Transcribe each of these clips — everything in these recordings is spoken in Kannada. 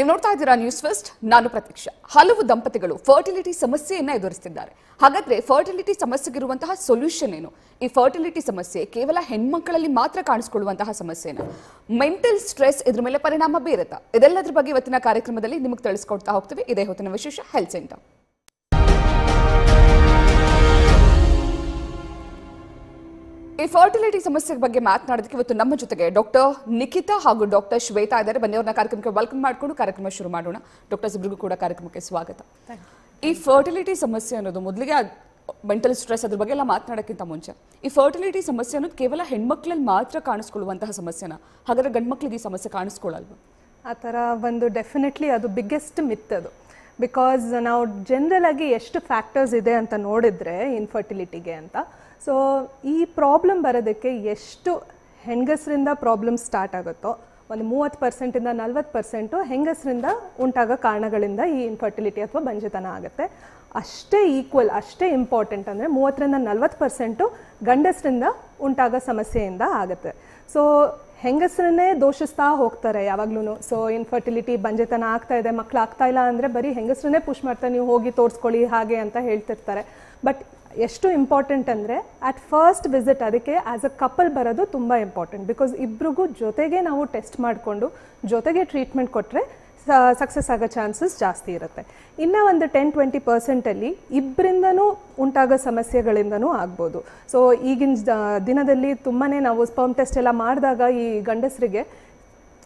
ನೀವು ನೋಡ್ತಾ ಇದ್ದೀರಾ ನ್ಯೂಸ್ ಫಸ್ಟ್ ನಾನು ಪ್ರತೀಕ್ಷಾ. ಹಲವು ದಂಪತಿಗಳು ಫರ್ಟಿಲಿಟಿ ಸಮಸ್ಯೆಯನ್ನ ಎದುರಿಸ್ತಿದ್ದಾರೆ. ಹಾಗಾದ್ರೆ ಫರ್ಟಿಲಿಟಿ ಸಮಸ್ಯೆಗಿರುವಂತಹ ಸೊಲ್ಯೂಷನ್ ಏನು? ಈ ಫರ್ಟಿಲಿಟಿ ಸಮಸ್ಯೆ ಕೇವಲ ಹೆಣ್ಮಕ್ಕಳಲ್ಲಿ ಮಾತ್ರ ಕಾಣಿಸ್ಕೊಳ್ಳುವಂತಹ ಸಮಸ್ಯೆನ? ಮೆಂಟಲ್ ಸ್ಟ್ರೆಸ್ ಇದ್ರ ಮೇಲೆ ಪರಿಣಾಮ ಬೀರುತ್ತಾ? ಇದೆಲ್ಲದರ ಬಗ್ಗೆ ಇವತ್ತಿನ ಕಾರ್ಯಕ್ರಮದಲ್ಲಿ ನಿಮಗೆ ತಿಳಿಸ್ಕೊಡ್ತಾ ಹೋಗ್ತೀವಿ. ಇದೇ ಹೊತ್ತಿನ ವಿಶೇಷ ಹೆಲ್ತ್ ಸೆಂಟರ್ ಈ ಫರ್ಟಿಲಿಟಿ ಸಮಸ್ಯೆ ಬಗ್ಗೆ ಮಾತನಾಡೋದಕ್ಕೆ ಇವತ್ತು ನಮ್ಮ ಜೊತೆಗೆ ಡಾಕ್ಟರ್ ನಿಖಿತಾ ಹಾಗೂ ಡಾಕ್ಟರ್ ಶ್ವೇತಾ ಇದ್ದಾರೆ. ಬನ್ನಿ ಅವ್ರನ್ನ ಕಾರ್ಯಕ್ರಮಕ್ಕೆ ವೆಲ್ಕಮ್ ಮಾಡ್ಕೊಂಡು ಕಾರ್ಯಕ್ರಮ ಶುರು ಮಾಡೋಣ. ಡಾಕ್ಟರ್ಸ್ ಇಬ್ಬರಿಗೂ ಕೂಡ ಕಾರ್ಯಕ್ರಮಕ್ಕೆ ಸ್ವಾಗತ. ಈ ಫರ್ಟಿಲಿಟಿ ಸಮಸ್ಯೆ ಅನ್ನೋದು ಮೊದಲಿಗೆ ಮೆಂಟಲ್ ಸ್ಟ್ರೆಸ್ ಅದ್ರ ಬಗ್ಗೆ ಎಲ್ಲ ಮಾತನಾಡೋಕ್ಕಿಂತ ಮುಂಚೆ. ಈ ಫರ್ಟಿಲಿಟಿ ಸಮಸ್ಯೆ ಅನ್ನೋದು ಕೇವಲ ಹೆಣ್ಮಕ್ಳಲ್ಲಿ ಮಾತ್ರ ಕಾಣಿಸ್ಕೊಳ್ಳುವಂತಹ ಸಮಸ್ಯೆನ? ಹಾಗಾದ್ರೆ ಗಂಡ್ಮಕ್ಳಿಗೆ ಈ ಸಮಸ್ಯೆ ಕಾಣಿಸ್ಕೊಳ್ಳಲ್ವಾ ಆ ಥರ ಒಂದು ಡೆಫಿನೆಟ್ಲಿ ಅದು ಬಿಗ್ಗೆಸ್ಟ್ ಮಿತ್ ಅದು. ಬಿಕಾಸ್ ನಾವು ಜನರಲ್ ಆಗಿ ಎಷ್ಟು ಫ್ಯಾಕ್ಟರ್ಸ್ ಇದೆ ಅಂತ ನೋಡಿದ್ರೆ ಇನ್ಫರ್ಟಿಲಿಟಿಗೆ ಅಂತ. ಸೊ ಈ ಪ್ರಾಬ್ಲಮ್ ಬರೋದಕ್ಕೆ ಎಷ್ಟು ಹೆಂಗಸರಿಂದ ಪ್ರಾಬ್ಲಮ್ ಸ್ಟಾರ್ಟ್ ಆಗುತ್ತೋ, ಒಂದು ಮೂವತ್ತು ಪರ್ಸೆಂಟಿಂದ ನಲ್ವತ್ತು ಪರ್ಸೆಂಟು ಹೆಂಗಸರಿಂದ ಉಂಟಾಗೋ ಕಾರಣಗಳಿಂದ ಈ ಇನ್ಫರ್ಟಿಲಿಟಿ ಅಥವಾ ಬಂಜೆತನ ಆಗುತ್ತೆ. ಅಷ್ಟೇ ಈಕ್ವಲ್ ಅಷ್ಟೇ ಇಂಪಾರ್ಟೆಂಟ್ ಅಂದರೆ ಮೂವತ್ತರಿಂದ ನಲ್ವತ್ತು ಪರ್ಸೆಂಟು ಗಂಡಸರಿಂದ ಉಂಟಾಗೋ ಸಮಸ್ಯೆಯಿಂದ ಆಗುತ್ತೆ. ಸೊ ಹೆಂಗಸರನ್ನೇ ದೋಷಿಸ್ತಾ ಹೋಗ್ತಾರೆ ಯಾವಾಗ್ಲೂ ಸೊ ಇನ್ಫರ್ಟಿಲಿಟಿ ಬಂಜೆತನ ಆಗ್ತಾ ಇದೆ ಮಕ್ಳು ಆಗ್ತಾ ಇಲ್ಲ ಅಂದರೆ ಬರೀ ಹೆಂಗಸರನ್ನೇ ಪುಷ್ ಮಾಡ್ತಾರೆ, ನೀವು ಹೋಗಿ ತೋರಿಸ್ಕೊಳ್ಳಿ ಹಾಗೆ ಅಂತ ಹೇಳ್ತಿರ್ತಾರೆ. ಬಟ್ ಎಷ್ಟು ಇಂಪಾರ್ಟೆಂಟ್ ಅಂದರೆ ಅಟ್ ಫಸ್ಟ್ ವಿಸಿಟ್ ಅದಕ್ಕೆ ಆ್ಯಸ್ ಅ ಕಪಲ್ ಬರೋದು ತುಂಬ ಇಂಪಾರ್ಟೆಂಟ್ ಬಿಕಾಸ್ ಇಬ್ರಿಗೂ ಜೊತೆಗೆ ನಾವು ಟೆಸ್ಟ್ ಮಾಡಿಕೊಂಡು ಜೊತೆಗೆ ಟ್ರೀಟ್ಮೆಂಟ್ ಕೊಟ್ಟರೆ ಸಕ್ಸಸ್ ಆಗೋ ಚಾನ್ಸಸ್ ಜಾಸ್ತಿ ಇರುತ್ತೆ. ಇನ್ನು ಒಂದು ಟೆನ್ ಟ್ವೆಂಟಿ ಪರ್ಸೆಂಟಲ್ಲಿ ಇಬ್ಬರಿಂದನೂ ಉಂಟಾಗೋ ಸಮಸ್ಯೆಗಳಿಂದನೂ ಆಗ್ಬೋದು. ಸೊ ಈಗಿನ ದಿನದಲ್ಲಿ ತುಂಬಾ ನಾವು ಸ್ಪರ್ಮ್ ಟೆಸ್ಟ್ ಎಲ್ಲ ಮಾಡಿದಾಗ ಈ ಗಂಡಸರಿಗೆ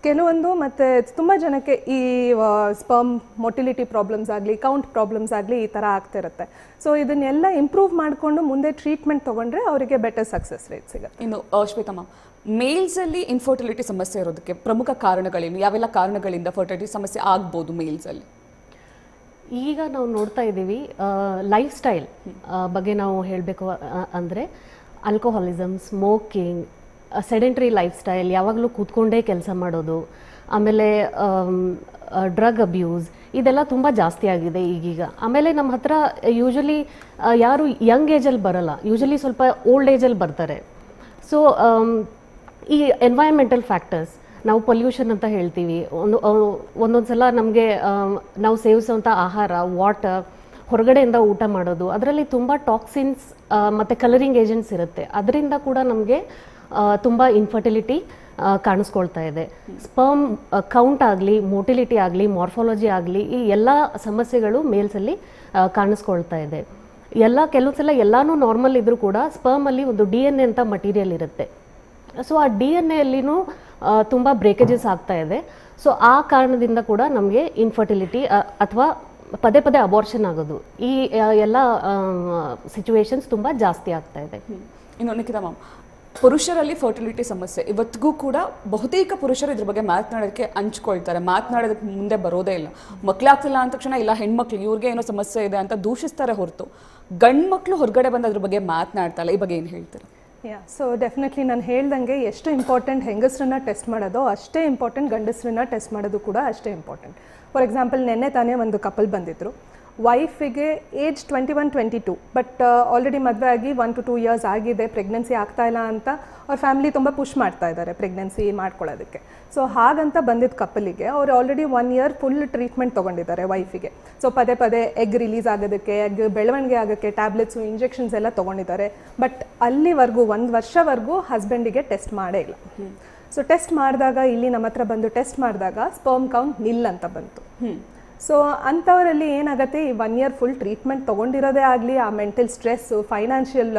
ಕೆಲವೊಂದು ಮತ್ತು ತುಂಬ ಜನಕ್ಕೆ ಈ ಸ್ಪರ್ಮ್ ಮೊಟಿಲಿಟಿ ಪ್ರಾಬ್ಲಮ್ಸ್ ಆಗಲಿ ಕೌಂಟ್ ಪ್ರಾಬ್ಲಮ್ಸ್ ಆಗಲಿ ಈ ಥರ ಆಗ್ತಿರುತ್ತೆ ಸೊ ಇದನ್ನೆಲ್ಲ ಇಂಪ್ರೂವ್ ಮಾಡಿಕೊಂಡು ಮುಂದೆ ಟ್ರೀಟ್ಮೆಂಟ್ ತೊಗೊಂಡ್ರೆ ಅವರಿಗೆ ಬೆಟರ್ ಸಕ್ಸಸ್ ರೇಟ್ ಸಿಗುತ್ತೆ. ಇನ್ನು ಅಶ್ವಿತಮ್ಮ ಶ್ವೇತಾ ಮ್ಯಾಮ್ ಮೇಲ್ಸ್ ಅಲ್ಲಿ ಇನ್ಫರ್ಟಿಲಿಟಿ ಸಮಸ್ಯೆ ಇರೋದಕ್ಕೆ ಪ್ರಮುಖ ಕಾರಣಗಳೇನು? ಯಾವೆಲ್ಲ ಕಾರಣಗಳಿಂದ ಫರ್ಟಿಲಿಟಿ ಸಮಸ್ಯೆ ಆಗ್ಬೋದು ಮೇಲ್ಸ್ ಅಲ್ಲಿ? ಈಗ ನಾವು ನೋಡ್ತಾ ಇದ್ದೀವಿ ಲೈಫ್ ಸ್ಟೈಲ್ ಬಗ್ಗೆ ನಾವು ಹೇಳಬೇಕು ಅಂದರೆ alcoholism smoking sedentary lifestyle ಯಾವಾಗಲೂ ಕೂತ್ಕೊಂಡೇ ಕೆಲಸ ಮಾಡೋದು, ಆಮೇಲೆ ಡ್ರಗ್ ಅಬ್ಯೂಸ್ ಇದೆಲ್ಲ ತುಂಬ ಜಾಸ್ತಿ ಆಗಿದೆ ಈಗೀಗ. ಆಮೇಲೆ ನಮ್ಮ ಹತ್ರ ಯೂಶಲಿ ಯಾರು ಯಂಗ್ ಏಜಲ್ಲಿ ಬರಲ್ಲ ಯೂಶಲಿ ಸ್ವಲ್ಪ ಓಲ್ಡ್ ಏಜಲ್ಲಿ ಬರ್ತಾರೆ. ಸೊ ಈ ಎನ್ವೈರನ್ಮೆಂಟಲ್ ಫ್ಯಾಕ್ಟರ್ಸ್ ನಾವು ಪೊಲ್ಯೂಷನ್ ಅಂತ ಹೇಳ್ತೀವಿ, ಒಂದು ಒಂದೊಂದು ಸಲ ನಮಗೆ ನಾವು ಸೇವಿಸುವಂಥ ಆಹಾರ ವಾಟರ್ ಹೊರಗಡೆಯಿಂದ ಊಟ ಮಾಡೋದು, ಅದರಲ್ಲಿ ತುಂಬ ಟಾಕ್ಸಿನ್ಸ್ ಮತ್ತು ಕಲರಿಂಗ್ ಏಜೆಂಟ್ಸ್ ಇರುತ್ತೆ. ಅದರಿಂದ ಕೂಡ ನಮಗೆ ತುಂಬ ಇನ್ಫರ್ಟಿಲಿಟಿ ಕಾಣಿಸ್ಕೊಳ್ತಾ ಇದೆ. ಸ್ಪರ್ಮ್ ಕೌಂಟ್ ಆಗಲಿ ಮೋಟಿಲಿಟಿ ಆಗಲಿ ಮಾರ್ಫಾಲಜಿ ಆಗಲಿ, ಈ ಎಲ್ಲ ಸಮಸ್ಯೆಗಳು ಮೇಲ್ಸಲ್ಲಿ ಕಾಣಿಸ್ಕೊಳ್ತಾ ಇದೆ. ಎಲ್ಲ ಕೆಲವು ಸಲ ಎಲ್ಲಾನು ನಾರ್ಮಲ್ ಇದ್ರೂ ಕೂಡ ಸ್ಪರ್ಮಲ್ಲಿ ಒಂದು ಡಿ ಎನ್ ಎ ಅಂತ ಮಟೀರಿಯಲ್ ಇರುತ್ತೆ. ಸೊ ಆ ಡಿ ಎನ್ ಎಲ್ಲಿನೂ ತುಂಬ ಬ್ರೇಕೇಜಸ್ ಆಗ್ತಾ ಇದೆ. ಸೊ ಆ ಕಾರಣದಿಂದ ಕೂಡ ನಮಗೆ ಇನ್ಫರ್ಟಿಲಿಟಿ ಅಥವಾ ಪದೇ ಪದೇ ಅಬಾರ್ಷನ್ ಆಗೋದು. ಈ ಎಲ್ಲ ಸಿಚುವೇಶನ್ಸ್ ತುಂಬ ಜಾಸ್ತಿ ಆಗ್ತಾ ಇದೆ. ಇನ್ನು ನಿಖಿತಾ ಮ್ಯಾಮ್ ಪುರುಷರಲ್ಲಿ ಫರ್ಟಿಲಿಟಿ ಸಮಸ್ಯೆ. ಇವತ್ತಿಗೂ ಕೂಡ ಬಹುತೇಕ ಪುರುಷರು ಇದ್ರ ಬಗ್ಗೆ ಮಾತನಾಡೋದಕ್ಕೆ ಹಂಚ್ಕೊಳ್ತಾರೆ. ಮಾತನಾಡೋದಕ್ಕೆ ಮುಂದೆ ಬರೋದೇ ಇಲ್ಲ. ಮಕ್ಳಾಗ್ತಿಲ್ಲ ಅಂದ ತಕ್ಷಣ, ಇಲ್ಲ ಹೆಣ್ಮಕ್ಳು, ಇವ್ರಿಗೆ ಏನೋ ಸಮಸ್ಯೆ ಇದೆ ಅಂತ ದೂಷಿಸ್ತಾರೆ ಹೊರತು. ಗಂಡು ಮಕ್ಕಳು ಹೊರಗಡೆ ಬಂದು ಅದ್ರ ಬಗ್ಗೆ ಮಾತನಾಡ್ತಲ್ಲ ಈ ಬಗ್ಗೆ ಏನು ಹೇಳ್ತಾರೆ? ಯಾ ಸೊ ಡೆಫಿನೆಟ್ಲಿ ನಾನು ಹೇಳ್ದಂಗೆ ಎಷ್ಟು ಇಂಪಾರ್ಟೆಂಟ್ ಹೆಂಗಸ್ರನ್ನ ಟೆಸ್ಟ್ ಮಾಡೋದೋ ಅಷ್ಟೇ ಇಂಪಾರ್ಟೆಂಟ್ ಗಂಡಸ್ರನ್ನ ಟೆಸ್ಟ್ ಮಾಡೋದು ಕೂಡ ಅಷ್ಟೇ ಇಂಪಾರ್ಟೆಂಟ್ ಫಾರ್ ಎಕ್ಸಾಂಪಲ್ ನೆನ್ನೆ ತಾನೇ ಒಂದು ಕಪಲ್ ಬಂದಿದ್ರು. ವೈಫಿಗೆ age twenty one twenty two. But already ಮದುವೆ ಆಗಿ ಒನ್ ಟು ಟೂ ಇಯರ್ಸ್ ಆಗಿದೆ ಪ್ರೆಗ್ನೆನ್ಸಿ ಆಗ್ತಾ ಇಲ್ಲ ಅಂತ ಅವ್ರ ಫ್ಯಾಮಿಲಿ ತುಂಬ ಪುಷ್ ಮಾಡ್ತಾ ಇದ್ದಾರೆ ಪ್ರೆಗ್ನೆನ್ಸಿ ಮಾಡ್ಕೊಳ್ಳೋದಕ್ಕೆ. ಸೊ ಹಾಗಂತ ಬಂದಿದ್ದ ಕಪ್ಪಲಿಗೆ ಅವ್ರು already one year full treatment ತೊಗೊಂಡಿದ್ದಾರೆ ವೈಫಿಗೆ. ಸೊ ಪದೇ ಪದೇ ಎಗ್ ರಿಲೀಸ್ ಆಗೋದಕ್ಕೆ ಎಗ್ ಬೆಳವಣಿಗೆ ಆಗೋಕ್ಕೆ ಟ್ಯಾಬ್ಲೆಟ್ಸು ಇಂಜೆಕ್ಷನ್ಸ್ ಎಲ್ಲ ತೊಗೊಂಡಿದ್ದಾರೆ. ಬಟ್ ಅಲ್ಲಿವರೆಗೂ ಒಂದು ವರ್ಷವರೆಗೂ ಹಸ್ಬೆಂಡಿಗೆ ಟೆಸ್ಟ್ ಮಾಡೇ ಇಲ್ಲ. ಸೊ ಟೆಸ್ಟ್ ಮಾಡಿದಾಗ ಇಲ್ಲಿ ನಮ್ಮ ಹತ್ರ ಬಂದು ಟೆಸ್ಟ್ ಮಾಡಿದಾಗ ಸ್ಪರ್ಮ್ ಕೌಂಟ್ ನಿಲ್ ಅಂತ ಬಂತು. ಸೊ ಅಂಥವರಲ್ಲಿ ಏನಾಗುತ್ತೆ? ಈ ಒನ್ ಇಯರ್ ಫುಲ್ ಟ್ರೀಟ್ಮೆಂಟ್ ತೊಗೊಂಡಿರೋದೇ ಆಗಲಿ, ಆ ಮೆಂಟಲ್ ಸ್ಟ್ರೆಸ್ಸು ಫೈನಾನ್ಷಿಯಲ್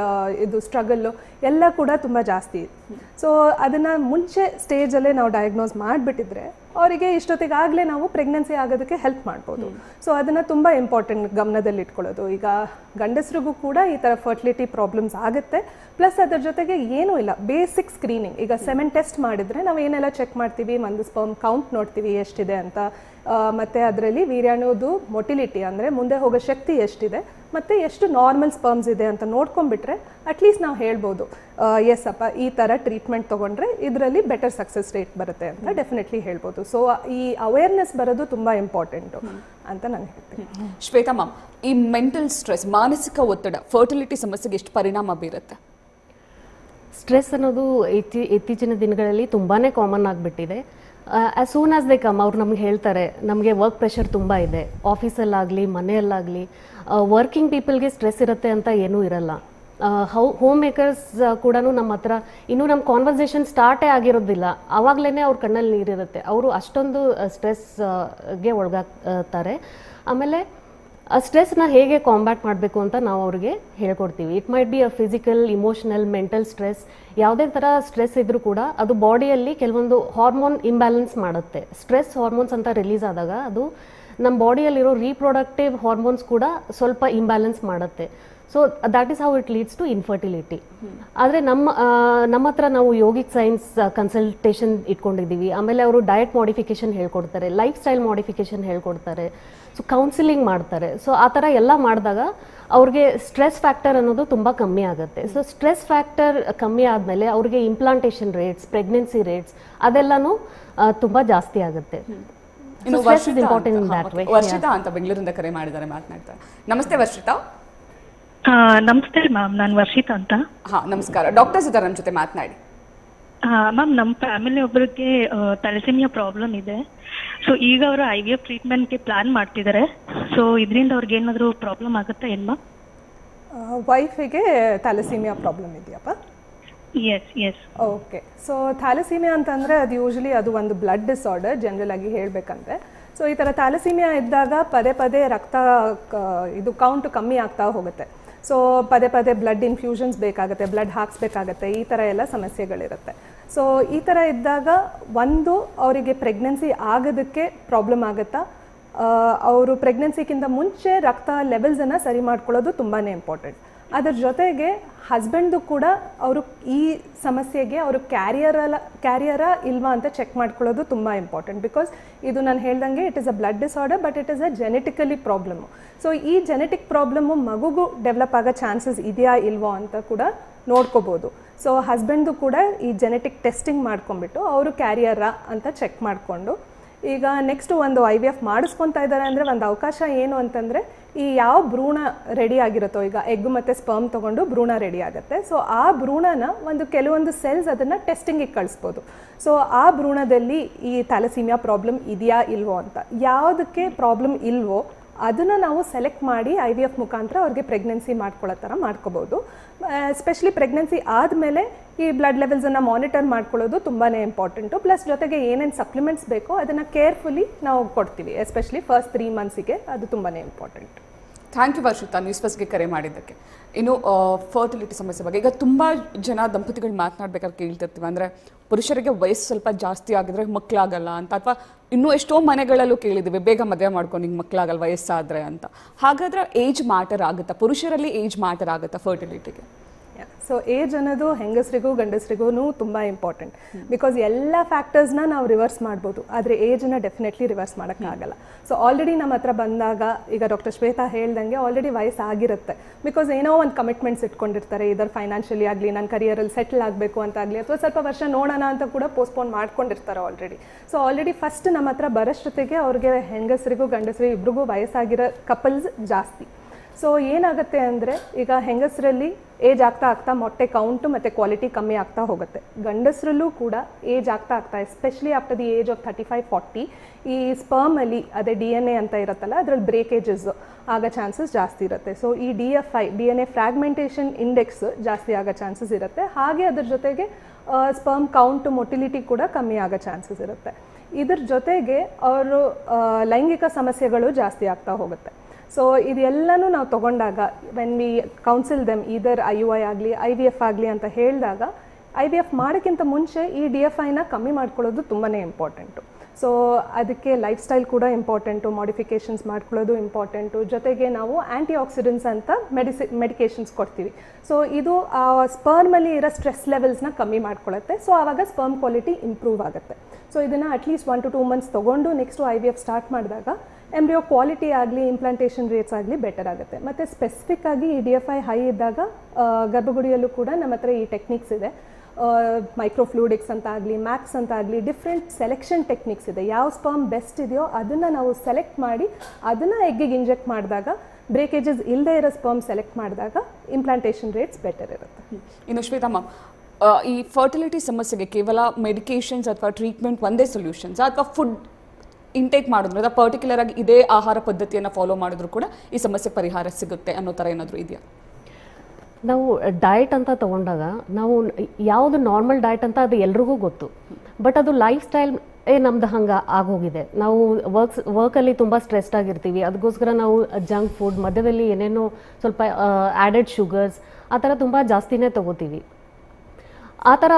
ಇದು ಸ್ಟ್ರಗಲ್ಲು ಎಲ್ಲ ಕೂಡ ತುಂಬ ಜಾಸ್ತಿ. ಸೊ ಅದನ್ನು ಮುಂಚೆ ಸ್ಟೇಜಲ್ಲೇ ನಾವು ಡಯಾಗ್ನೋಸ್ ಮಾಡಿಬಿಟ್ಟಿದ್ರೆ, ಅವರಿಗೆ ಇಷ್ಟೊತ್ತಿಗಾಗಲೇ ನಾವು ಪ್ರೆಗ್ನೆನ್ಸಿ ಆಗೋದಕ್ಕೆ ಹೆಲ್ಪ್ ಮಾಡ್ಬೋದು. ಸೊ ಅದನ್ನು ತುಂಬ ಇಂಪಾರ್ಟೆಂಟ್ ಗಮನದಲ್ಲಿ ಇಟ್ಕೊಳ್ಳೋದು. ಈಗ ಗಂಡಸರಿಗೂ ಕೂಡ ಈ ಥರ ಫರ್ಟಿಲಿಟಿ ಪ್ರಾಬ್ಲಮ್ಸ್ ಆಗುತ್ತೆ. ಪ್ಲಸ್ ಅದರ ಜೊತೆಗೆ ಏನೂ ಇಲ್ಲ. ಬೇಸಿಕ್ ಸ್ಕ್ರೀನಿಂಗ್ ಈಗ ಸೆವೆನ್ ಟೆಸ್ಟ್ ಮಾಡಿದರೆ ನಾವು ಏನೆಲ್ಲ ಚೆಕ್ ಮಾಡ್ತೀವಿ? ಒಂದು ಸ್ಪರ್ಮ್ ಕೌಂಟ್ ನೋಡ್ತೀವಿ ಎಷ್ಟಿದೆ ಅಂತ. ಮತ್ತೆ ಅದರಲ್ಲಿ ವೀರ್ಯಾಣುವುದು ಮೊಟಿಲಿಟಿ ಅಂದರೆ ಮುಂದೆ ಹೋಗೋ ಶಕ್ತಿ ಎಷ್ಟಿದೆ ಮತ್ತು ಎಷ್ಟು ನಾರ್ಮಲ್ ಸ್ಪರ್ಮ್ಸ್ ಇದೆ ಅಂತ ನೋಡ್ಕೊಂಡ್ಬಿಟ್ರೆ ಅಟ್ಲೀಸ್ಟ್ ನಾವು ಹೇಳ್ಬೋದು ಎಸ್ ಅಪ್ಪ ಈ ಥರ ಟ್ರೀಟ್ಮೆಂಟ್ ತೊಗೊಂಡ್ರೆ ಇದರಲ್ಲಿ ಬೆಟರ್ ಸಕ್ಸಸ್ ರೇಟ್ ಬರುತ್ತೆ ಅಂತ ಡೆಫಿನೆಟ್ಲಿ ಹೇಳ್ಬೋದು. ಸೊ ಈ ಅವೇರ್ನೆಸ್ ಬರೋದು ತುಂಬ ಇಂಪಾರ್ಟೆಂಟು ಅಂತ ನಾನು ಹೇಳ್ತೀನಿ. ಶ್ವೇತಾ ಮ್ಯಾಮ್ ಈ ಮೆಂಟಲ್ ಸ್ಟ್ರೆಸ್ ಮಾನಸಿಕ ಒತ್ತಡ ಫರ್ಟಿಲಿಟಿ ಸಮಸ್ಯೆಗೆ ಎಷ್ಟು ಪರಿಣಾಮ ಬೀರುತ್ತೆ? ಸ್ಟ್ರೆಸ್ ಅನ್ನೋದು ಇತ್ತೀ ಇತ್ತೀಚಿನ ದಿನಗಳಲ್ಲಿ ತುಂಬಾ ಕಾಮನ್ ಆಗಿಬಿಟ್ಟಿದೆ. As soon as they come ಅವ್ರು ನಮ್ಗೆ ಹೇಳ್ತಾರೆ, ನಮಗೆ ವರ್ಕ್ ಪ್ರೆಷರ್ ತುಂಬ ಇದೆ. ಆಫೀಸಲ್ಲಾಗಲಿ ಮನೆಯಲ್ಲಾಗಲಿ ವರ್ಕಿಂಗ್ ಪೀಪಲ್ಗೆ ಸ್ಟ್ರೆಸ್ ಇರುತ್ತೆ ಅಂತ ಏನೂ ಇರಲ್ಲ. ಹೌ ಹೋಮ್ ಮೇಕರ್ಸ್ ಕೂಡ ನಮ್ಮ ಹತ್ರ ಇನ್ನೂ ನಮ್ಮ ಕಾನ್ವರ್ಸೇಷನ್ ಸ್ಟಾರ್ಟೇ ಆಗಿರೋದಿಲ್ಲ. ಆವಾಗಲೇ ಅವ್ರ ಕಣ್ಣಲ್ಲಿ ನೀರಿರುತ್ತೆ. ಅವರು ಅಷ್ಟೊಂದು ಸ್ಟ್ರೆಸ್ಗೆ ಒಳಗಾಗ್ತಾರೆ. ಆಮೇಲೆ ಆ ಸ್ಟ್ರೆಸ್ನ ಹೇಗೆ ಕಾಂಬ್ಯಾಟ್ ಮಾಡಬೇಕು ಅಂತ ನಾವು ಅವ್ರಿಗೆ ಹೇಳ್ಕೊಡ್ತೀವಿ. It might be a physical emotional mental stress ಯಾವುದೇ ಥರ ಸ್ಟ್ರೆಸ್ ಇದ್ದರೂ ಕೂಡ ಅದು ಬಾಡಿಯಲ್ಲಿ ಕೆಲವೊಂದು ಹಾರ್ಮೋನ್ ಇಂಬ್ಯಾಲೆನ್ಸ್ ಮಾಡುತ್ತೆ. ಸ್ಟ್ರೆಸ್ ಹಾರ್ಮೋನ್ಸ್ ಅಂತ ರಿಲೀಸ್ ಆದಾಗ ಅದು ನಮ್ಮ ಬಾಡಿಯಲ್ಲಿರೋ ರೀಪ್ರೊಡಕ್ಟಿವ್ ಹಾರ್ಮೋನ್ಸ್ ಕೂಡ ಸ್ವಲ್ಪ ಇಂಬ್ಯಾಲೆನ್ಸ್ ಮಾಡುತ್ತೆ. So that is how it leads to infertility ಆದರೆ ನಮ್ಮ ನಮ್ಮ ಹತ್ರ ನಾವು ಯೋಗಿಕ್ ಸೈನ್ಸ್ ಕನ್ಸಲ್ಟೇಷನ್ ಇಟ್ಕೊಂಡಿದ್ದೀವಿ. ಆಮೇಲೆ ಅವರು ಡಯಟ್ ಮಾಡಿಫಿಕೇಶನ್ ಹೇಳ್ಕೊಡ್ತಾರೆ ಲೈಫ್ ಸ್ಟೈಲ್ ಮಾಡಿಫಿಕೇಶನ್ ಹೇಳ್ಕೊಡ್ತಾರೆ ಸೊ ಕೌನ್ಸಿಲಿಂಗ್ ಮಾಡ್ತಾರೆ. ಸೊ ಆ ಥರ ಎಲ್ಲ ಮಾಡಿದಾಗ ಅವ್ರಿಗೆ ಸ್ಟ್ರೆಸ್ ಫ್ಯಾಕ್ಟರ್ ಅನ್ನೋದು ತುಂಬ ಕಮ್ಮಿ ಆಗುತ್ತೆ. ಸೊ ಸ್ಟ್ರೆಸ್ ಫ್ಯಾಕ್ಟರ್ ಕಮ್ಮಿ ಆದಮೇಲೆ ಅವ್ರಿಗೆ ಇಂಪ್ಲಾಂಟೇಷನ್ ರೇಟ್ಸ್ ಪ್ರೆಗ್ನೆನ್ಸಿ ರೇಟ್ಸ್ ಅದೆಲ್ಲನೂ ತುಂಬ ಜಾಸ್ತಿ ಆಗುತ್ತೆ. ಇನ್ನು ವರ್ಷಿತಾ ಅಂತ- ಬೆಂಗಳೂರಿಂದ ಕರೆ ಮಾಡಿದ್ದಾರೆ ಮಾತನಾಡ್ತಾರೆ ನಮಸ್ತೆ ವರ್ಷಿತಾ. ನಮಸ್ತೆ ಮ್ಯಾಮ್ ನಾನು ವರ್ಷಿತಾ ಅಂತ. ಹಾ ನಮಸ್ಕಾರ. ಡಾಕ್ಟರ್ ಇದ್ದಾರೆ ನಮ್ಮ ಜೊತೆ ಮಾತನಾಡಿ. ಮ್ಯಾಮ್ ನಮ್ಮ ಫ್ಯಾಮಿಲಿ ಒಬ್ಬರಿಗೆ ತಲೆಸೆಮಿಯಾ ಪ್ರಾಬ್ಲಮ್ ಇದೆ. ಸೊ ಈಗ ಅವರು ಐ ವಿ ಎಫ್ ಟ್ರೀಟ್ಮೆಂಟ್ಗೆ ಪ್ಲಾನ್ ಮಾಡ್ತಿದ್ದಾರೆ ಸೊ ಇದರಿಂದ ಅವ್ರಿಗೆ ಏನಾದರೂ ಪ್ರಾಬ್ಲಮ್ ಆಗುತ್ತಾ ಏನು ಮ್ಯಾಮ್? ವೈಫಿಗೆ ಥ್ಯಾಲಸೀಮಿಯಾ ಪ್ರಾಬ್ಲಮ್ ಇದೆಯಪ್ಪ? Yes yes okay so thalassemia ಅಂತಂದರೆ ಅದು ಯೂಶಲಿ ಅದು ಒಂದು ಬ್ಲಡ್ ಡಿಸಾರ್ಡರ್ ಜನರಲ್ ಆಗಿ ಹೇಳಬೇಕಂದ್ರೆ. ಸೊ ಈ ಥರ ಥ್ಯಾಲಸೀಮಿಯಾ ಇದ್ದಾಗ ಪದೇ ಪದೇ ರಕ್ತ ಇದು ಕೌಂಟ್ ಕಮ್ಮಿ ಆಗ್ತಾ ಹೋಗುತ್ತೆ. ಸೊ ಪದೇ ಪದೇ ಬ್ಲಡ್ ಇನ್ಫ್ಯೂಷನ್ಸ್ ಬೇಕಾಗುತ್ತೆ ಬ್ಲಡ್ ಹಾಕ್ಸ್ಬೇಕಾಗತ್ತೆ ಈ ಥರ ಎಲ್ಲ ಸಮಸ್ಯೆಗಳಿರುತ್ತೆ. ಸೊ ಈ ಥರ ಇದ್ದಾಗ ಒಂದು ಅವರಿಗೆ ಪ್ರೆಗ್ನೆನ್ಸಿ ಆಗೋದಕ್ಕೆ ಪ್ರಾಬ್ಲಮ್ ಆಗುತ್ತಾ? ಅವರು ಪ್ರೆಗ್ನೆನ್ಸಿಗಿಂತ ಮುಂಚೆ ರಕ್ತ ಲೆವೆಲ್ಸನ್ನು ಸರಿ ಮಾಡ್ಕೊಳ್ಳೋದು ತುಂಬಾ ಇಂಪಾರ್ಟೆಂಟ್ ಅದ್ರ ಜೊತೆಗೆ ಹಸ್ಬೆಂಡ್ದು ಕೂಡ ಅವರು ಈ ಸಮಸ್ಯೆಗೆ ಅವರು ಕ್ಯಾರಿಯರಲ್ಲ ಕ್ಯಾರಿಯರಾ ಇಲ್ವಾ ಅಂತ ಚೆಕ್ ಮಾಡ್ಕೊಳ್ಳೋದು ತುಂಬ ಇಂಪಾರ್ಟೆಂಟ್ ಬಿಕಾಸ್ ಇದು ನಾನು ಹೇಳ್ದಂಗೆ it is a blood disorder but it is a genetically problem so ಈ ಜೆನೆಟಿಕ್ ಪ್ರಾಬ್ಲಮ್ಮು ಮಗುಗೂ ಡೆವಲಪ್ ಆಗೋ ಚಾನ್ಸಸ್ ಇದೆಯಾ ಇಲ್ವೋ ಅಂತ ಕೂಡ ನೋಡ್ಕೋಬೋದು. ಸೊ ಹಸ್ಬೆಂಡ್ದು ಕೂಡ ಈ ಜೆನೆಟಿಕ್ ಟೆಸ್ಟಿಂಗ್ ಮಾಡ್ಕೊಂಬಿಟ್ಟು ಅವರು ಕ್ಯಾರಿಯರಾ ಅಂತ ಚೆಕ್ ಮಾಡಿಕೊಂಡು ಈಗ ನೆಕ್ಸ್ಟ್ ಒಂದು ಐ ವಿ ಎಫ್ ಮಾಡಿಸ್ಕೊತಾ ಇದ್ದಾರೆ ಅಂದರೆ ಒಂದು ಅವಕಾಶ ಏನು ಅಂತಂದರೆ ಈ ಯಾವ ಭ್ರೂಣ ರೆಡಿ ಆಗಿರುತ್ತೋ, ಈಗ ಎಗ್ ಮತ್ತು ಸ್ಪರ್ಮ್ ತೊಗೊಂಡು ಭ್ರೂಣ ರೆಡಿ ಆಗುತ್ತೆ. ಸೊ ಆ ಭ್ರೂಣನ ಒಂದು ಕೆಲವೊಂದು ಸೆಲ್ಸ್ ಅದನ್ನು ಟೆಸ್ಟಿಂಗಿಗೆ ಕಳಿಸ್ಬೋದು. ಸೊ ಆ ಭ್ರೂಣದಲ್ಲಿ ಈ ಥ್ಯಾಲಸೀಮಿಯಾ ಪ್ರಾಬ್ಲಮ್ ಇದೆಯಾ ಇಲ್ವೋ ಅಂತ. ಯಾವುದಕ್ಕೆ ಪ್ರಾಬ್ಲಮ್ ಇಲ್ವೋ ಅದನ್ನು ನಾವು ಸೆಲೆಕ್ಟ್ ಮಾಡಿ ಐ ವಿ ಎಫ್ ಮುಖಾಂತರ ಅವ್ರಿಗೆ ಪ್ರೆಗ್ನೆನ್ಸಿ ಮಾಡ್ಕೊಳ್ಳೋ ಥರ ಮಾಡ್ಕೋಬೋದು. ಎಸ್ಪೆಷಲಿ ಪ್ರೆಗ್ನೆನ್ಸಿ ಆದಮೇಲೆ ಈ ಬ್ಲಡ್ ಲೆವೆಲ್ಸನ್ನು ಮಾನಿಟರ್ ಮಾಡ್ಕೊಳ್ಳೋದು ತುಂಬಾ ಇಂಪಾರ್ಟೆಂಟು ಪ್ಲಸ್ ಜೊತೆಗೆ ಏನೇನು ಸಪ್ಲಿಮೆಂಟ್ಸ್ ಬೇಕೋ ಅದನ್ನು ಕೇರ್ಫುಲಿ ನಾವು ಕೊಡ್ತೀವಿ. ಎಸ್ಪೆಷಲಿ ಫಸ್ಟ್ ತ್ರೀ ಮಂತ್ಸಿಗೆ ಅದು ತುಂಬಾ important thank you Varshitha news ಫಸ್ಟ್ಗೆ ಕರೆ ಮಾಡಿದ್ದಕ್ಕೆ. ಇನ್ನು ಫರ್ಟಿಲಿಟಿ ಸಮಸ್ಯೆ ಬಗ್ಗೆ. ಈಗ ತುಂಬ ಜನ ದಂಪತಿಗಳು ಮಾತನಾಡ್ಬೇಕಾದ್ರೆ ಕೇಳ್ತಿರ್ತೀವಿ. ಅಂದರೆ ಪುರುಷರಿಗೆ ವಯಸ್ಸು ಸ್ವಲ್ಪ ಜಾಸ್ತಿ ಆಗಿದ್ರೆ ಮಕ್ಕಳಾಗಲ್ಲ ಅಂತ, ಅಥವಾ ಇನ್ನೂ ಎಷ್ಟೋ ಮನೆಗಳಲ್ಲೂ ಕೇಳಿದ್ದೀವಿ ಬೇಗ ಮದುವೆ ಮಾಡ್ಕೊಂಡು ಹಿಂಗೆ ಮಕ್ಕಳಾಗಲ್ಲ ವಯಸ್ಸಾದರೆ ಅಂತ. ಹಾಗಾದ್ರೆ ಏಜ್ ಮ್ಯಾಟರ್ ಆಗುತ್ತಾ? ಪುರುಷರಲ್ಲಿ ಏಜ್ ಮ್ಯಾಟರ್ ಆಗುತ್ತಾ ಫರ್ಟಿಲಿಟಿಗೆ ಸೊ ಏಜ್ ಅನ್ನೋದು ಹೆಂಗಸರಿಗೂ ಗಂಡಸರಿಗೂ ತುಂಬ ಇಂಪಾರ್ಟೆಂಟ್ ಬಿಕಾಸ್ ಎಲ್ಲ ಫ್ಯಾಕ್ಟರ್ಸ್ನ ನಾವು ರಿವರ್ಸ್ ಮಾಡ್ಬೋದು. ಆದರೆ ಏಜನ್ನ ಡೆಫಿನೆಟ್ಲಿ ರಿವರ್ಸ್ ಮಾಡೋಕ್ಕಾಗಲ್ಲ. ಸೊ ಆಲ್ರೆಡಿ ನಮ್ಮ ಹತ್ರ ಬಂದಾಗ, ಈಗ ಡಾಕ್ಟರ್ ಶ್ವೇತಾ ಹೇಳ್ದಂಗೆ ಆಲ್ರೆಡಿ ವಯಸ್ಸಾಗಿರುತ್ತೆ ಬಿಕಾಸ್ ಏನೋ ಒಂದು ಕಮಿಟ್ಮೆಂಟ್ಸ್ ಇಟ್ಕೊಂಡಿರ್ತಾರೆ. ಇದರ ಫೈನಾನ್ಷಿಯಲಿ ಆಗಲಿ ನನ್ನ ಕರಿಯರಲ್ಲಿ ಸೆಟಲ್ ಆಗಬೇಕು ಅಂತ ಆಗಲಿ, ಅಥವಾ ಸ್ವಲ್ಪ ವರ್ಷ ನೋಡೋಣ ಅಂತ ಕೂಡ ಪೋಸ್ಟ್ಪೋನ್ ಮಾಡ್ಕೊಂಡಿರ್ತಾರೆ ಆಲ್ರೆಡಿ ಸೊ ಆಲ್ರೆಡಿ ಫಸ್ಟ್ ನಮ್ಮ ಹತ್ರ ಬರೋಷ್ಟೊತ್ತಿಗೆ ಅವ್ರಿಗೆ ಹೆಂಗಸರಿಗೂ, ಗಂಡಸರಿಗೂ ಇಬ್ರಿಗೂ ವಯಸ್ಸಾಗಿರೋ ಕಪಲ್ಸ್ ಜಾಸ್ತಿ. ಸೊ ಏನಾಗುತ್ತೆ ಅಂದರೆ, ಈಗ ಹೆಂಗಸರಲ್ಲಿ ಏಜ್ ಆಗ್ತಾ ಆಗ್ತಾ ಮೊಟ್ಟೆ ಕೌಂಟು ಮತ್ತು ಕ್ವಾಲಿಟಿ ಕಮ್ಮಿ ಆಗ್ತಾ ಹೋಗುತ್ತೆ. ಗಂಡಸರಲ್ಲೂ ಕೂಡ ಏಜ್ ಆಗ್ತಾ ಆಗ್ತಾ especially after the age of thirty five forty ಈ ಸ್ಪರ್ಮಲ್ಲಿ ಅದೇ ಡಿ ಎನ್ ಎ ಅಂತ ಇರುತ್ತಲ್ಲ, ಅದರಲ್ಲಿ ಬ್ರೇಕೇಜಸ್ ಆಗೋ ಚಾನ್ಸಸ್ ಜಾಸ್ತಿ ಇರುತ್ತೆ. ಸೊ ಈ D F I D N A fragmentation index ಜಾಸ್ತಿ ಆಗೋ ಚಾನ್ಸಸ್ ಇರುತ್ತೆ. ಹಾಗೆ ಅದ್ರ ಜೊತೆಗೆ ಸ್ಪರ್ಮ್ ಕೌಂಟ್ ಮೊಟಿಲಿಟಿ ಕೂಡ ಕಮ್ಮಿ ಆಗೋ ಚಾನ್ಸಸ್ ಇರುತ್ತೆ. ಇದ್ರ ಜೊತೆಗೆ ಅವರು ಲೈಂಗಿಕ ಸಮಸ್ಯೆಗಳು ಜಾಸ್ತಿ ಆಗ್ತಾ ಹೋಗುತ್ತೆ. ಸೊ ಇದೆಲ್ಲನೂ ನಾವು ತಗೊಂಡಾಗ when we counsel them either I U I ಆಗಲಿ ಐ ವಿ ಎಫ್ ಆಗಲಿ ಅಂತ ಹೇಳಿದಾಗ ಐ ವಿ ಎಫ್ ಮಾಡೋಕ್ಕಿಂತ ಮುಂಚೆ ಈ ಡಿ ಎಫ್ ಐನ ಕಮ್ಮಿ ಮಾಡ್ಕೊಳ್ಳೋದು ತುಂಬಾ ಇಂಪಾರ್ಟೆಂಟು ಸೊ ಅದಕ್ಕೆ ಲೈಫ್ ಸ್ಟೈಲ್ ಕೂಡ ಇಂಪಾರ್ಟೆಂಟು ಮಾಡಿಫಿಕೇಷನ್ಸ್ ಮಾಡ್ಕೊಳ್ಳೋದು ಇಂಪಾರ್ಟೆಂಟು ಜೊತೆಗೆ ನಾವು ಆ್ಯಂಟಿ ಆಕ್ಸಿಡೆಂಟ್ಸ್ ಅಂತ ಮೆಡಿಸಿ ಮೆಡಿಕೇಷನ್ಸ್ ಕೊಡ್ತೀವಿ. ಸೊ ಇದು, ಆ ಸ್ಪರ್ಮಲ್ಲಿ ಇರೋ ಸ್ಟ್ರೆಸ್ ಲೆವೆಲ್ಸ್ನ ಕಮ್ಮಿ ಮಾಡ್ಕೊಳ್ಳುತ್ತೆ. ಸೊ ಆವಾಗ ಸ್ಪರ್ಮ್ ಕ್ವಾಲಿಟಿ ಇಂಪ್ರೂವ್ ಆಗುತ್ತೆ. ಸೊ ಇದನ್ನು at least one to two months ತೊಗೊಂಡು next I V F start ಮಾಡಿದಾಗ ಎಂಬ್ರಿಯೋ ಕ್ವಾಲಿಟಿ ಆಗಲಿ ಇಂಪ್ಲಾಂಟೇಷನ್ ರೇಟ್ಸ್ ಆಗಲಿ ಬೆಟರ್ ಆಗುತ್ತೆ. ಮತ್ತು ಸ್ಪೆಸಿಫಿಕ್ ಆಗಿ ಈ ಡಿ ಎಫ್ ಐ ಹೈ ಇದ್ದಾಗ ಗರ್ಭಗುಡಿಯಲ್ಲೂ ಕೂಡ ನಮ್ಮ ಹತ್ರ ಈ ಟೆಕ್ನಿಕ್ಸ್ ಇದೆ. ಮೈಕ್ರೋಫ್ಲೂಡಿಕ್ಸ್ ಅಂತ ಆಗಲಿ ಮ್ಯಾಕ್ಸ್ ಅಂತ ಆಗಲಿ ಡಿಫ್ರೆಂಟ್ ಸೆಲೆಕ್ಷನ್ ಟೆಕ್ನಿಕ್ಸ್ ಇದೆ. ಯಾವ ಸ್ಪರ್ಮ್ ಬೆಸ್ಟ್ ಇದೆಯೋ ಅದನ್ನು ನಾವು ಸೆಲೆಕ್ಟ್ ಮಾಡಿ, ಅದನ್ನು ಎಗ್ಗಿಗೆ ಇಂಜೆಕ್ಟ್ ಮಾಡಿದಾಗ ಬ್ರೇಕೇಜಸ್ ಇಲ್ಲದೆ ಇರೋ ಸ್ಪರ್ಮ್ ಸೆಲೆಕ್ಟ್ ಮಾಡಿದಾಗ ಇಂಪ್ಲಾಂಟೇಷನ್ ರೇಟ್ಸ್ ಬೆಟರ್ ಇರುತ್ತೆ. ಇನ್ನು ಶ್ವೇತಾ ಈ ಫರ್ಟಿಲಿಟಿ ಸಮಸ್ಯೆಗೆ ಕೇವಲ ಮೆಡಿಕೇಷನ್ಸ್ ಅಥವಾ ಟ್ರೀಟ್ಮೆಂಟ್ ಒಂದೇ ಸೊಲ್ಯೂಷನ್ಸ್ ಅಥವಾ ಫುಡ್ ಇಂಟೇಕ್ ಮಾಡಿದ್ರು. ಅಥವಾ ಪರ್ಟಿಕ್ಯುಲರ್ ಆಗಿ ಇದೇ ಆಹಾರ ಪದ್ಧತಿಯನ್ನು ಫಾಲೋ ಮಾಡಿದ್ರು ಕೂಡ ಈ ಸಮಸ್ಯೆ ಪರಿಹಾರ ಸಿಗುತ್ತೆ ಅನ್ನೋ ಥರ ಏನಾದರೂ ಇದೆಯಾ? ನಾವು ಡಯಟ್ ಅಂತ ತಗೊಂಡಾಗ ನಾವು ಯಾವುದು ನಾರ್ಮಲ್ ಡಯಟ್ ಅಂತ ಅದು ಎಲ್ರಿಗೂ ಗೊತ್ತು. ಬಟ್ ಅದು ಲೈಫ್ ಸ್ಟೈಲ್ ಏ ನಮ್ದು ಹಂಗೆ ಆಗೋಗಿದೆ. ನಾವು ವರ್ಕ್ಸ್ ವರ್ಕಲ್ಲಿ ತುಂಬ ಸ್ಟ್ರೆಸ್ಡ್ ಆಗಿರ್ತೀವಿ. ಅದಕ್ಕೋಸ್ಕರ ನಾವು ಜಂಕ್ ಫುಡ್ ಮಧ್ಯದಲ್ಲಿ ಏನೇನೋ ಸ್ವಲ್ಪ ಆ್ಯಡೆಡ್ ಶುಗರ್ಸ್ ಆ ಥರ ತುಂಬ ಜಾಸ್ತಿನೇ ತಗೋತೀವಿ. ಆ ಥರ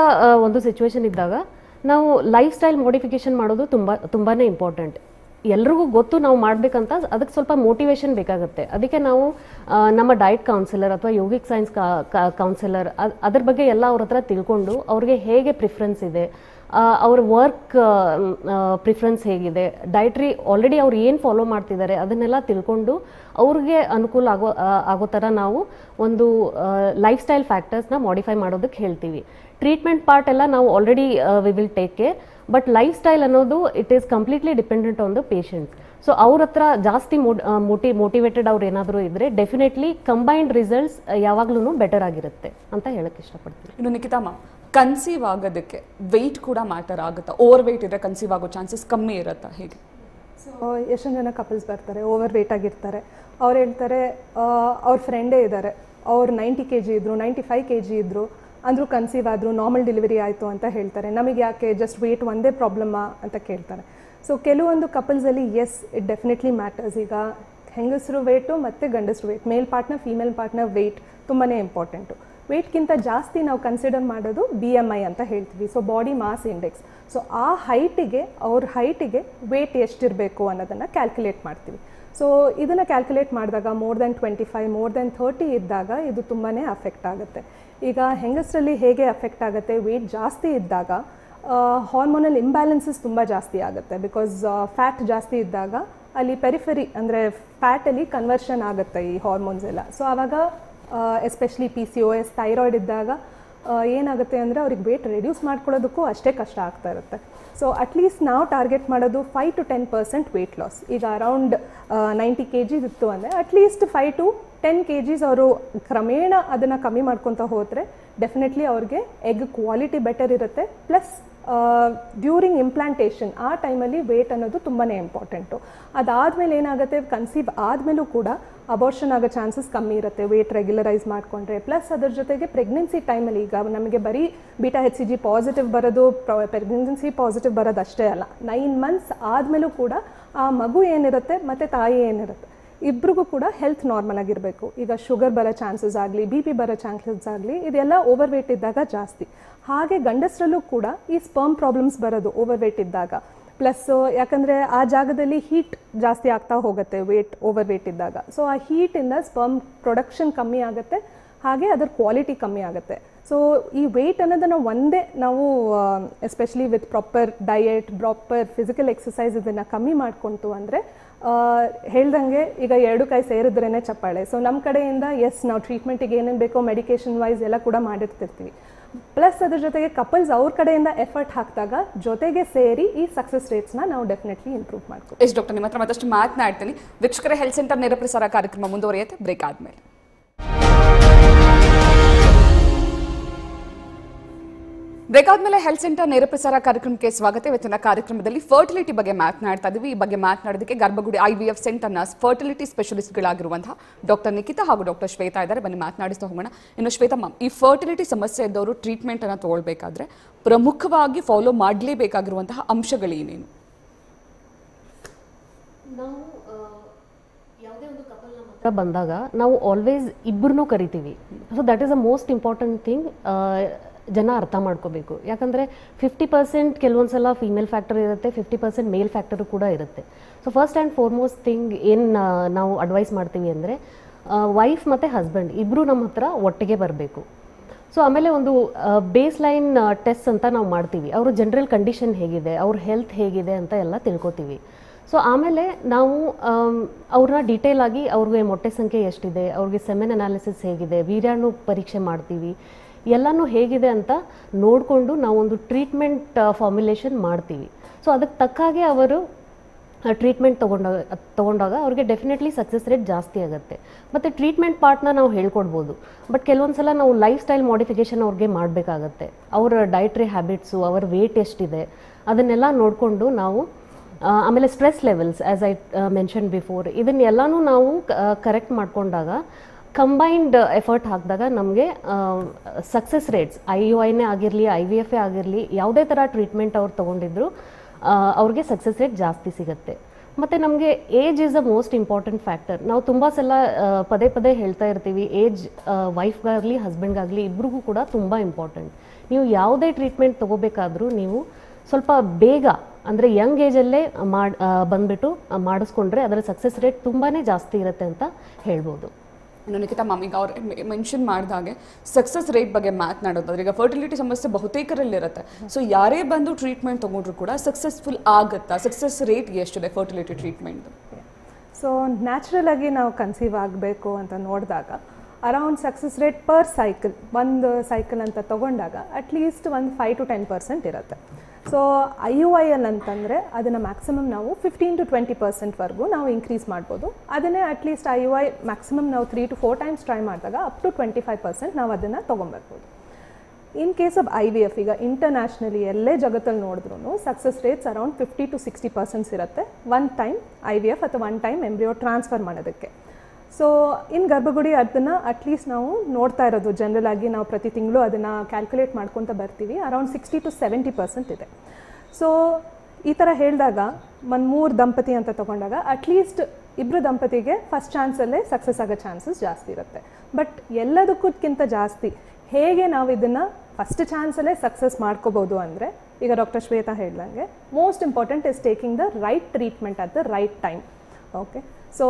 ಒಂದು ಸಿಚುವೇಶನ್ ಇದ್ದಾಗ ನಾವು ಲೈಫ್ ಸ್ಟೈಲ್ ಮಾಡಿಫಿಕೇಶನ್ ಮಾಡೋದು ತುಂಬ ತುಂಬಾ ಇಂಪಾರ್ಟೆಂಟ್ ಎಲ್ರಿಗೂ ಗೊತ್ತು ನಾವು ಮಾಡಬೇಕಂತ, ಅದಕ್ಕೆ ಸ್ವಲ್ಪ ಮೋಟಿವೇಶನ್ ಬೇಕಾಗುತ್ತೆ. ಅದಕ್ಕೆ ನಾವು ನಮ್ಮ ಡಯಟ್ ಕೌನ್ಸಿಲರ್ ಅಥವಾ ಯೋಗಿಕ್ ಸೈನ್ಸ್ ಕೌನ್ಸಿಲರ್ ಅದ್ರ ಬಗ್ಗೆ ಎಲ್ಲ ಅವ್ರ ಹತ್ರ ತಿಳ್ಕೊಂಡು ಅವ್ರಿಗೆ ಹೇಗೆ ಪ್ರಿಫರೆನ್ಸ್ ಇದೆ ಅವ್ರ ವರ್ಕ್ ಪ್ರಿಫರೆನ್ಸ್ ಹೇಗಿದೆ? ಡೈಟ್ರಿ ಆಲ್ರೆಡಿ ಅವ್ರು ಏನು ಫಾಲೋ ಮಾಡ್ತಿದ್ದಾರೆ ಅದನ್ನೆಲ್ಲ ತಿಳ್ಕೊಂಡು ಅವ್ರಿಗೆ ಅನುಕೂಲ ಆಗೋ ಆಗೋ ಥರ ನಾವು ಒಂದು ಲೈಫ್ ಸ್ಟೈಲ್ ಫ್ಯಾಕ್ಟರ್ಸ್ನ ಮಾಡಿಫೈ ಮಾಡೋದಕ್ಕೆ ಹೇಳ್ತೀವಿ. ಟ್ರೀಟ್ಮೆಂಟ್ ಪಾರ್ಟ್ ಎಲ್ಲ ನಾವು already we will take care but lifestyle ಅನ್ನೋದು it is completely dependent on the patient so ಅವ್ರ ಹತ್ರ ಜಾಸ್ತಿ ಮೋಟಿ ಮೋಟಿವೇಟೆಡ್ ಅವ್ರು ಏನಾದರೂ ಇದ್ದರೆ ಡೆಫಿನೆಟ್ಲಿ ಕಂಬೈನ್ಡ್ ರಿಸಲ್ಟ್ಸ್ ಯಾವಾಗ್ಲೂ ಬೆಟರ್ ಆಗಿರುತ್ತೆ ಅಂತ ಹೇಳಕ್ಕೆ ಇಷ್ಟಪಡ್ತೀನಿ. ಇನ್ನು ನಿಖಿತಮ್ಮ ಕನ್ಸೀವ್ ಆಗೋದಕ್ಕೆ ವೆಯ್ಟ್ ಕೂಡ ಮ್ಯಾಟರ್ ಆಗುತ್ತಾ? ಓವರ್ ವೆಯ್ಟ್ ಇದ್ರೆ ಕನ್ಸೀವ್ ಆಗೋ ಚಾನ್ಸಸ್ ಕಮ್ಮಿ ಇರುತ್ತಾ? ಹೇಗೆ? ಸೊ ಎಷ್ಟೊಂದು ಜನ ಕಪಲ್ಸ್ ಬರ್ತಾರೆ ಓವರ್ ವೆಯ್ಟ್ ಆಗಿರ್ತಾರೆ. ಅವ್ರು ಹೇಳ್ತಾರೆ ಅವ್ರ ಫ್ರೆಂಡೇ ಇದ್ದಾರೆ ಅವ್ರು ನೈಂಟಿ ಕೆ ಜಿ ಇದ್ರು ನೈಂಟಿ ಫೈವ್ ಕೆ ಜಿ ಇದ್ರು ಅಂದರೂ ಕನ್ಸೀವ್ ಆದರೂ ನಾರ್ಮಲ್ ಡೆಲಿವರಿ ಆಯಿತು ಅಂತ ಹೇಳ್ತಾರೆ. ನಮಗೆ ಯಾಕೆ ಜಸ್ಟ್ ವೆಯ್ಟ್ ಒಂದೇ ಪ್ರಾಬ್ಲಮ್ಮಾ ಅಂತ ಕೇಳ್ತಾರೆ. ಸೊ ಕೆಲವೊಂದು ಕಪಲ್ಸಲ್ಲಿ ಎಸ್ ಇಟ್ ಡೆಫಿನೆಟ್ಲಿ ಮ್ಯಾಟರ್ಸ್ ಈಗ ಹೆಂಗಸರು ವೇಟು ಮತ್ತು ಗಂಡಸರು ವೇಟ್ ಮೇಲ್ ಪಾರ್ಟ್ನ ಫೀಮೇಲ್ ಪಾರ್ಟ್ನ ವೇಟ್ ತುಂಬಾ ಇಂಪಾರ್ಟೆಂಟು ವೆಯ್ಟ್ಗಿಂತ ಜಾಸ್ತಿ ನಾವು ಕನ್ಸಿಡರ್ ಮಾಡೋದು ಬಿ ಎಂ ಐ ಅಂತ ಹೇಳ್ತೀವಿ. So body mass index so ಆ ಹೈಟಿಗೆ ಅವ್ರ ಹೈಟಿಗೆ ವೇಟ್ ಎಷ್ಟಿರಬೇಕು ಅನ್ನೋದನ್ನು ಕ್ಯಾಲ್ಕುಲೇಟ್ ಮಾಡ್ತೀವಿ. ಸೊ ಇದನ್ನು ಕ್ಯಾಲ್ಕುಲೇಟ್ ಮಾಡಿದಾಗ more than twenty five more than thirty ಇದ್ದಾಗ ಇದು ತುಂಬಾ ಅಫೆಕ್ಟ್ ಆಗುತ್ತೆ. ಈಗ ಹೆಂಗಸರಲ್ಲಿ ಹೇಗೆ ಅಫೆಕ್ಟ್ ಆಗುತ್ತೆ? ವೇಟ್ ಜಾಸ್ತಿ ಇದ್ದಾಗ ಹಾರ್ಮೋನಲ್ ಇಂಬ್ಯಾಲೆನ್ಸಸ್ ತುಂಬ ಜಾಸ್ತಿ ಆಗುತ್ತೆ ಬಿಕಾಸ್ ಫ್ಯಾಟ್ ಜಾಸ್ತಿ ಇದ್ದಾಗ ಅಲ್ಲಿ ಪೆರಿಫೆರಿ ಅಂದರೆ ಫ್ಯಾಟಲ್ಲಿ ಕನ್ವರ್ಷನ್ ಆಗುತ್ತೆ ಈ ಹಾರ್ಮೋನ್ಸ್ ಎಲ್ಲ. ಸೊ ಆವಾಗ especially P C O S thyroid ಇದ್ದಾಗ ಏನಾಗುತ್ತೆ ಅಂದರೆ ಅವ್ರಿಗೆ ವೇಟ್ ರೆಡ್ಯೂಸ್ ಮಾಡ್ಕೊಳ್ಳೋದಕ್ಕೂ ಅಷ್ಟೇ ಕಷ್ಟ ಆಗ್ತಾ ಇರುತ್ತೆ. ಸೊ ಅಟ್ಲೀಸ್ಟ್ ನಾವು ಟಾರ್ಗೆಟ್ ಮಾಡೋದು five to ten percent weight loss ಈಗ ಅರೌಂಡ್ ನೈಂಟಿ ಕೆ ಜಿಸ್ ಇತ್ತು ಅಂದರೆ at least five to ten K Gs ಅವರು ಕ್ರಮೇಣ ಅದನ್ನು ಕಮ್ಮಿ ಮಾಡ್ಕೊತ ಹೋದರೆ ಡೆಫಿನೆಟ್ಲಿ ಅವ್ರಿಗೆ ಎಗ್ ಕ್ವಾಲಿಟಿ ಬೆಟರ್ ಇರುತ್ತೆ ಪ್ಲಸ್ ಡ್ಯೂರಿಂಗ್ ಇಂಪ್ಲಾಂಟೇಷನ್ ಆ ಟೈಮಲ್ಲಿ ವೇಟ್ ಅನ್ನೋದು ತುಂಬಾ ಇಂಪಾರ್ಟೆಂಟು ಅದಾದಮೇಲೆ ಏನಾಗುತ್ತೆ ಕನ್ಸೀವ್ ಆದಮೇಲೂ ಕೂಡ ಅಬೋರ್ಷನ್ ಆಗೋ ಚಾನ್ಸಸ್ ಕಮ್ಮಿ ಇರುತ್ತೆ. ವೇಟ್ ರೆಗ್ಯುಲರೈಸ್ ಮಾಡಿಕೊಂಡ್ರೆ. ಪ್ಲಸ್ ಅದರ ಜೊತೆಗೆ ಪ್ರೆಗ್ನೆನ್ಸಿ ಟೈಮಲ್ಲಿ ಈಗ ನಮಗೆ ಬರೀ beta H C G positive ಬರೋದು ಪ್ರೆಗ್ನೆನ್ಸಿ ಪಾಸಿಟಿವ್ ಬರೋದು ಅಷ್ಟೇ ಅಲ್ಲ. ನೈನ್ ಮಂತ್ಸ್ ಆದಮೇಲೂ ಕೂಡ ಆ ಮಗು ಏನಿರುತ್ತೆ, ಮತ್ತು ತಾಯಿ ಏನಿರುತ್ತೆ. ಇಬ್ರಿಗೂ ಕೂಡ ಹೆಲ್ತ್ ನಾರ್ಮಲ್ ಆಗಿರಬೇಕು. ಈಗ ಶುಗರ್ ಬರೋ ಚಾನ್ಸಸ್ ಆಗಲಿ ಬಿ ಪಿ ಬರೋ ಚಾನ್ಸಸ್ ಆಗಲಿ, ಇದೆಲ್ಲ ಓವರ್ ವೇಟ್ ಇದ್ದಾಗ ಜಾಸ್ತಿ. ಹಾಗೆ ಗಂಡಸರಲ್ಲೂ ಕೂಡ ಈ ಸ್ಪರ್ಮ್ ಪ್ರಾಬ್ಲಮ್ಸ್ ಬರೋದು ಓವರ್ ವೇಟ್ ಇದ್ದಾಗ. ಪ್ಲಸ್ ಯಾಕಂದರೆ ಆ ಜಾಗದಲ್ಲಿ ಹೀಟ್ ಜಾಸ್ತಿ ಆಗ್ತಾ ಹೋಗುತ್ತೆ ವೇಟ್ ಓವರ್ ವೇಟ್ ಇದ್ದಾಗ. ಸೊ ಆ ಹೀಟಿಂದ ಸ್ಪರ್ಮ್ ಪ್ರೊಡಕ್ಷನ್ ಕಮ್ಮಿ ಆಗುತ್ತೆ, ಹಾಗೆ ಅದರ ಕ್ವಾಲಿಟಿ ಕಮ್ಮಿ ಆಗುತ್ತೆ. ಸೊ ಈ ವೇಟ್ ಅನ್ನೋದನ್ನು ಒಂದೇ ನಾವು especially with proper diet proper physical exercise ಇದನ್ನು ಕಮ್ಮಿ ಮಾಡ್ಕೊಂತು ಅಂದರೆ ಹೇಳ್ದಂಗೆ ಈಗ ಎರಡು ಕೈ ಸೇರಿದ್ರೇ ಚಪ್ಪಾಳೆ. ಸೊ ನಮ್ಮ ಕಡೆಯಿಂದ ಎಸ್ ನಾವು ಟ್ರೀಟ್ಮೆಂಟಿಗೆ ಏನೇನು ಬೇಕೋ ಮೆಡಿಕೇಶನ್ ವೈಸ್ ಎಲ್ಲ ಕೂಡ ಮಾಡಿರ್ತಿರ್ತೀವಿ. ಪ್ಲಸ್ ಅದ್ರ ಜೊತೆಗೆ ಕಪಲ್ಸ್ ಅವ್ರ ಕಡೆಯಿಂದ ಎಫರ್ಟ್ ಹಾಕಿದಾಗ ಜೊತೆಗೆ ಸೇರಿ ಈ ಸಕ್ಸಸ್ ರೇಟ್ಸ್ನ ನಾವು ಡೆಫಿನೆಟ್ಲಿ ಇಂಪ್ರೂವ್ ಮಾಡ್ತೀವಿ ಎಸ್ ಡಾಕ್ಟರ್ ನಿಮ್ಮ ಹತ್ರ ಮತ್ತಷ್ಟು ಮಾತನಾಡ್ತೀನಿ. ವೀಕ್ಷಕರ ಹೆಲ್ತ್ ಸೆಂಟರ್ ನೇರ ಪ್ರಸಾರ ಕಾರ್ಯಕ್ರಮ ಮುಂದುವರಿಯುತ್ತೆ. ಬ್ರೇಕ್ ಆದ್ಮೇಲೆ. ಬ್ರೇಕ್ ಆದ್ಮೇಲೆ ಹೆಲ್ತ್ ಸೆಂಟರ್ ನೇರ ಪ್ರಸಾರ ಕಾರ್ಯಕ್ರಮಕ್ಕೆ ಸ್ವಾಗತ. ಇವತ್ತಿನ ಕಾರ್ಯಕ್ರಮದಲ್ಲಿ ಫರ್ಟಿಲಿಟಿ ಬಗ್ಗೆ ಮಾತನಾಡ್ತಾ ಇದೀವಿ. ಈ ಬಗ್ಗೆ ಮಾತನಾಡೋದಕ್ಕೆ ಗರ್ಭಗುಡಿ ಐ ವಿ ಎಫ್ ಸೆಂಟರ್ನ ಫರ್ಟಿಲಿಟಿ ಸ್ಪೆಷಲಿಸ್ಟ್ಗಳಾಗಿರುವಂತಹ ಡಾಕ್ಟರ್ ನಿಖಿತಾ ಹಾಗೂ ಡಾಕ್ಟರ್ ಶ್ವೇತಾ ಇದ್ದಾರೆ. ಬನ್ನಿ ಮಾತನಾಡಿಸ್ತಾ ಹೋಗೋಣ. ಇನ್ನು ಶ್ವೇತಾ ಮ್ಯಾಮ್ ಈ ಫರ್ಟಿಲಿಟಿ ಸಮಸ್ಯೆ ಇದ್ದವರು ಟ್ರೀಟ್ಮೆಂಟ್ ಅನ್ನ ತಗೊಳ್ಬೇಕಾದ್ರೆ ಪ್ರಮುಖವಾಗಿ ಫಾಲೋ ಮಾಡಲೇಬೇಕಾಗಿರುವಂತಹ ಅಂಶಗಳೇನೇನು? ನಾವು ಯಾವುದೇ ಒಂದು ಬಂದಾಗ ನಾವು ಆಲ್ವೇಸ್ ಇಬ್ಬರನ್ನೂ ಕರಿತೀವಿ. So that is a most important thing ಜನ ಅರ್ಥ ಮಾಡ್ಕೋಬೇಕು. ಯಾಕಂದರೆ ಫಿಫ್ಟಿ ಪರ್ಸೆಂಟ್ ಕೆಲವೊಂದು ಸಲ ಫೀಮೇಲ್ ಫ್ಯಾಕ್ಟರ್ ಇರುತ್ತೆ ಫಿಫ್ಟಿ ಪರ್ಸೆಂಟ್ ಮೇಲ್ ಫ್ಯಾಕ್ಟರು ಕೂಡ ಇರುತ್ತೆ. So first and foremost thing ಏನು ನಾವು ಅಡ್ವೈಸ್ ಮಾಡ್ತೀವಿ ಅಂದರೆ ವೈಫ್ ಮತ್ತು ಹಸ್ಬೆಂಡ್ ಇಬ್ಬರು ನಮ್ಮ ಹತ್ರ ಒಟ್ಟಿಗೆ ಬರಬೇಕು. ಸೊ ಆಮೇಲೆ ಒಂದು ಬೇಸ್ ಲೈನ್ ಟೆಸ್ಟ್ ಅಂತ ನಾವು ಮಾಡ್ತೀವಿ. ಅವ್ರ ಜನರಲ್ ಕಂಡೀಷನ್ ಹೇಗಿದೆ, ಅವ್ರ ಹೆಲ್ತ್ ಹೇಗಿದೆ ಅಂತ ಎಲ್ಲ ತಿಳ್ಕೊತೀವಿ. ಸೊ ಆಮೇಲೆ ನಾವು ಅವ್ರನ್ನ ಡೀಟೇಲ್ ಆಗಿ ಅವ್ರಿಗೆ ಮೊಟ್ಟೆ ಸಂಖ್ಯೆ ಎಷ್ಟಿದೆ, ಅವ್ರಿಗೆ ಸೆಮೆನ್ ಅನಾಲಿಸಿಸ್ ಹೇಗಿದೆ, ವೀರ್ಯಾಣು ಪರೀಕ್ಷೆ ಮಾಡ್ತೀವಿ. ಎಲ್ಲನೂ ಹೇಗಿದೆ ಅಂತ ನೋಡಿಕೊಂಡು ನಾವೊಂದು ಟ್ರೀಟ್ಮೆಂಟ್ ಫಾರ್ಮುಲೇಷನ್ ಮಾಡ್ತೀವಿ. ಸೊ ಅದಕ್ಕೆ ತಕ್ಕ ಹಾಗೆ ಅವರು ಟ್ರೀಟ್ಮೆಂಟ್ ತೊಗೊಂಡಾಗ ತೊಗೊಂಡಾಗ ಅವ್ರಿಗೆ ಡೆಫಿನೆಟ್ಲಿ ಸಕ್ಸಸ್ ರೇಟ್ ಜಾಸ್ತಿ ಆಗುತ್ತೆ. ಮತ್ತು ಟ್ರೀಟ್ಮೆಂಟ್ ಪಾರ್ಟ್ನ ನಾವು ಹೇಳ್ಕೊಡ್ಬೋದು. ಬಟ್ ಕೆಲವೊಂದು ಸಲ ನಾವು ಲೈಫ್ ಸ್ಟೈಲ್ ಮಾಡಿಫಿಕೇಷನ್ ಅವ್ರಿಗೆ ಮಾಡಬೇಕಾಗತ್ತೆ. ಅವರ ಡೈಟ್ರಿ ಹ್ಯಾಬಿಟ್ಸು ಅವರ ವೇಟ್ ಎಷ್ಟಿದೆ, ಅದನ್ನೆಲ್ಲ ನೋಡಿಕೊಂಡು ನಾವು ಆಮೇಲೆ stress levels as I mention before ಇದನ್ನೆಲ್ಲನೂ ನಾವು ಕರೆಕ್ಟ್ ಮಾಡ್ಕೊಂಡಾಗ ಕಂಬೈನ್ಡ್ ಎಫರ್ಟ್ ಹಾಕಿದಾಗ ನಮಗೆ success rates I U I ಆಗಿರಲಿ ಐ ವಿ ಎಫ್ ಆಗಿರಲಿ, ಯಾವುದೇ ಥರ ಟ್ರೀಟ್ಮೆಂಟ್ ಅವ್ರು ತೊಗೊಂಡಿದ್ರು ಅವ್ರಿಗೆ ಸಕ್ಸಸ್ ರೇಟ್ ಜಾಸ್ತಿ ಸಿಗುತ್ತೆ. ಮತ್ತು ನಮಗೆ age is a most important factor ನಾವು ತುಂಬ ಸಲ ಪದೇ ಪದೇ ಹೇಳ್ತಾ ಇರ್ತೀವಿ ಏಜ್ ವೈಫ್ಗಾಗಲಿ ಹಸ್ಬೆಂಡ್ಗಾಗಲಿ ಇಬ್ರಿಗೂ ಕೂಡ ತುಂಬ ಇಂಪಾರ್ಟೆಂಟ್ ನೀವು ಯಾವುದೇ ಟ್ರೀಟ್ಮೆಂಟ್ ತೊಗೋಬೇಕಾದ್ರೂ ನೀವು ಸ್ವಲ್ಪ ಬೇಗ, ಅಂದರೆ ಯಂಗ್ ಏಜಲ್ಲೇ ಮಾಡಿ ಬಂದುಬಿಟ್ಟು ಮಾಡಿಸ್ಕೊಂಡ್ರೆ ಅದರ ಸಕ್ಸಸ್ ರೇಟ್ ತುಂಬಾ ಜಾಸ್ತಿ ಇರುತ್ತೆ ಅಂತ ಹೇಳ್ಬೋದು. ಇನ್ನು ಮಮ್ಮಿಗೆ ಅವ್ರು ಮೆನ್ಷನ್ ಮಾಡಿದಾಗೆ ಸಕ್ಸಸ್ ರೇಟ್ ಬಗ್ಗೆ ಮಾತನಾಡೋದಾದ್ರೆ ಈಗ ಫರ್ಟಿಲಿಟಿ ಸಮಸ್ಯೆ ಬಹುತೇಕರಲ್ಲಿರುತ್ತೆ. ಸೊ ಯಾರೇ ಬಂದು ಟ್ರೀಟ್ಮೆಂಟ್ ತೊಗೊಂಡ್ರು ಕೂಡ ಸಕ್ಸಸ್ಫುಲ್ ಆಗುತ್ತಾ? ಸಕ್ಸಸ್ ರೇಟ್ ಎಷ್ಟಿದೆ ಫರ್ಟಿಲಿಟಿ ಟ್ರೀಟ್ಮೆಂಟ್ ಸೊ ನ್ಯಾಚುರಲ್ ಆಗಿ ನಾವು ಕನ್ಸೀವ್ ಆಗಬೇಕು ಅಂತ ನೋಡಿದಾಗ around success rate per cycle ಒಂದು ಸೈಕಲ್ ಅಂತ ತಗೊಂಡಾಗ ಅಟ್ಲೀಸ್ಟ್ ಒಂದು ಫೈವ್ ಟು ಟೆನ್ ಪರ್ಸೆಂಟ್ ಇರುತ್ತೆ. So I U I L ಅಂತಂದರೆ ಅದನ್ನು ಮ್ಯಾಕ್ಸಿಮಮ್ ನಾವು ಫಿಫ್ಟೀನ್ ಟು ಟ್ವೆಂಟಿ ಪರ್ಸೆಂಟ್ವರೆಗೂ ನಾವು ಇನ್ಕ್ರೀಸ್ ಮಾಡ್ಬೋದು. ಅದನ್ನೇ at least I U I maximum ನಾವು three to four times try ಮಾಡಿದಾಗ up to twenty five percent ನಾವು ಅದನ್ನು ತೊಗೊಂಬರ್ಬೋದು. In case of I V F ಈಗ ಇಂಟರ್ನ್ಯಾಷನಲಿ ಎಲ್ಲೇ ಜಗತ್ತಲ್ಲಿ ನೋಡಿದ್ರು success rates around fifty to sixty percents ಇರುತ್ತೆ one time I V F ಅಥವಾ ಒನ್ ಟೈಮ್ ಎಂಬ್ರಿಯೋ ಟ್ರಾನ್ಸ್ಫರ್ ಮಾಡೋದಕ್ಕೆ. ಸೊ ಇನ್ ಗರ್ಭಗುಡಿ ಅದನ್ನು ಅಟ್ಲೀಸ್ಟ್ ನಾವು ನೋಡ್ತಾ ಇರೋದು ಜನರಲ್ ಆಗಿ ನಾವು ಪ್ರತಿ ತಿಂಗಳು ಅದನ್ನು ಕ್ಯಾಲ್ಕುಲೇಟ್ ಮಾಡ್ಕೊತ ಬರ್ತೀವಿ. Around sixty to seventy percent ಇದೆ. ಸೊ ಈ ಥರ ಹೇಳಿದಾಗ ಒಂದು ಮೂರು ದಂಪತಿ ಅಂತ ತಗೊಂಡಾಗ ಅಟ್ಲೀಸ್ಟ್ ಇಬ್ಬರು ದಂಪತಿಗೆ ಫಸ್ಟ್ ಚಾನ್ಸಲ್ಲೇ ಸಕ್ಸಸ್ ಆಗೋ ಚಾನ್ಸಸ್ ಜಾಸ್ತಿ ಇರುತ್ತೆ. ಬಟ್ ಎಲ್ಲದಕ್ಕಿಂತ ಜಾಸ್ತಿ, ಹೇಗೆ ನಾವು ಇದನ್ನು ಫಸ್ಟ್ ಚಾನ್ಸಲ್ಲೇ ಸಕ್ಸಸ್ ಮಾಡ್ಕೋಬೋದು ಅಂದರೆ, ಈಗ ಡಾಕ್ಟರ್ ಶ್ವೇತಾ ಹೇಳ್ದಂಗೆ most important is taking the right treatment at the right time okay so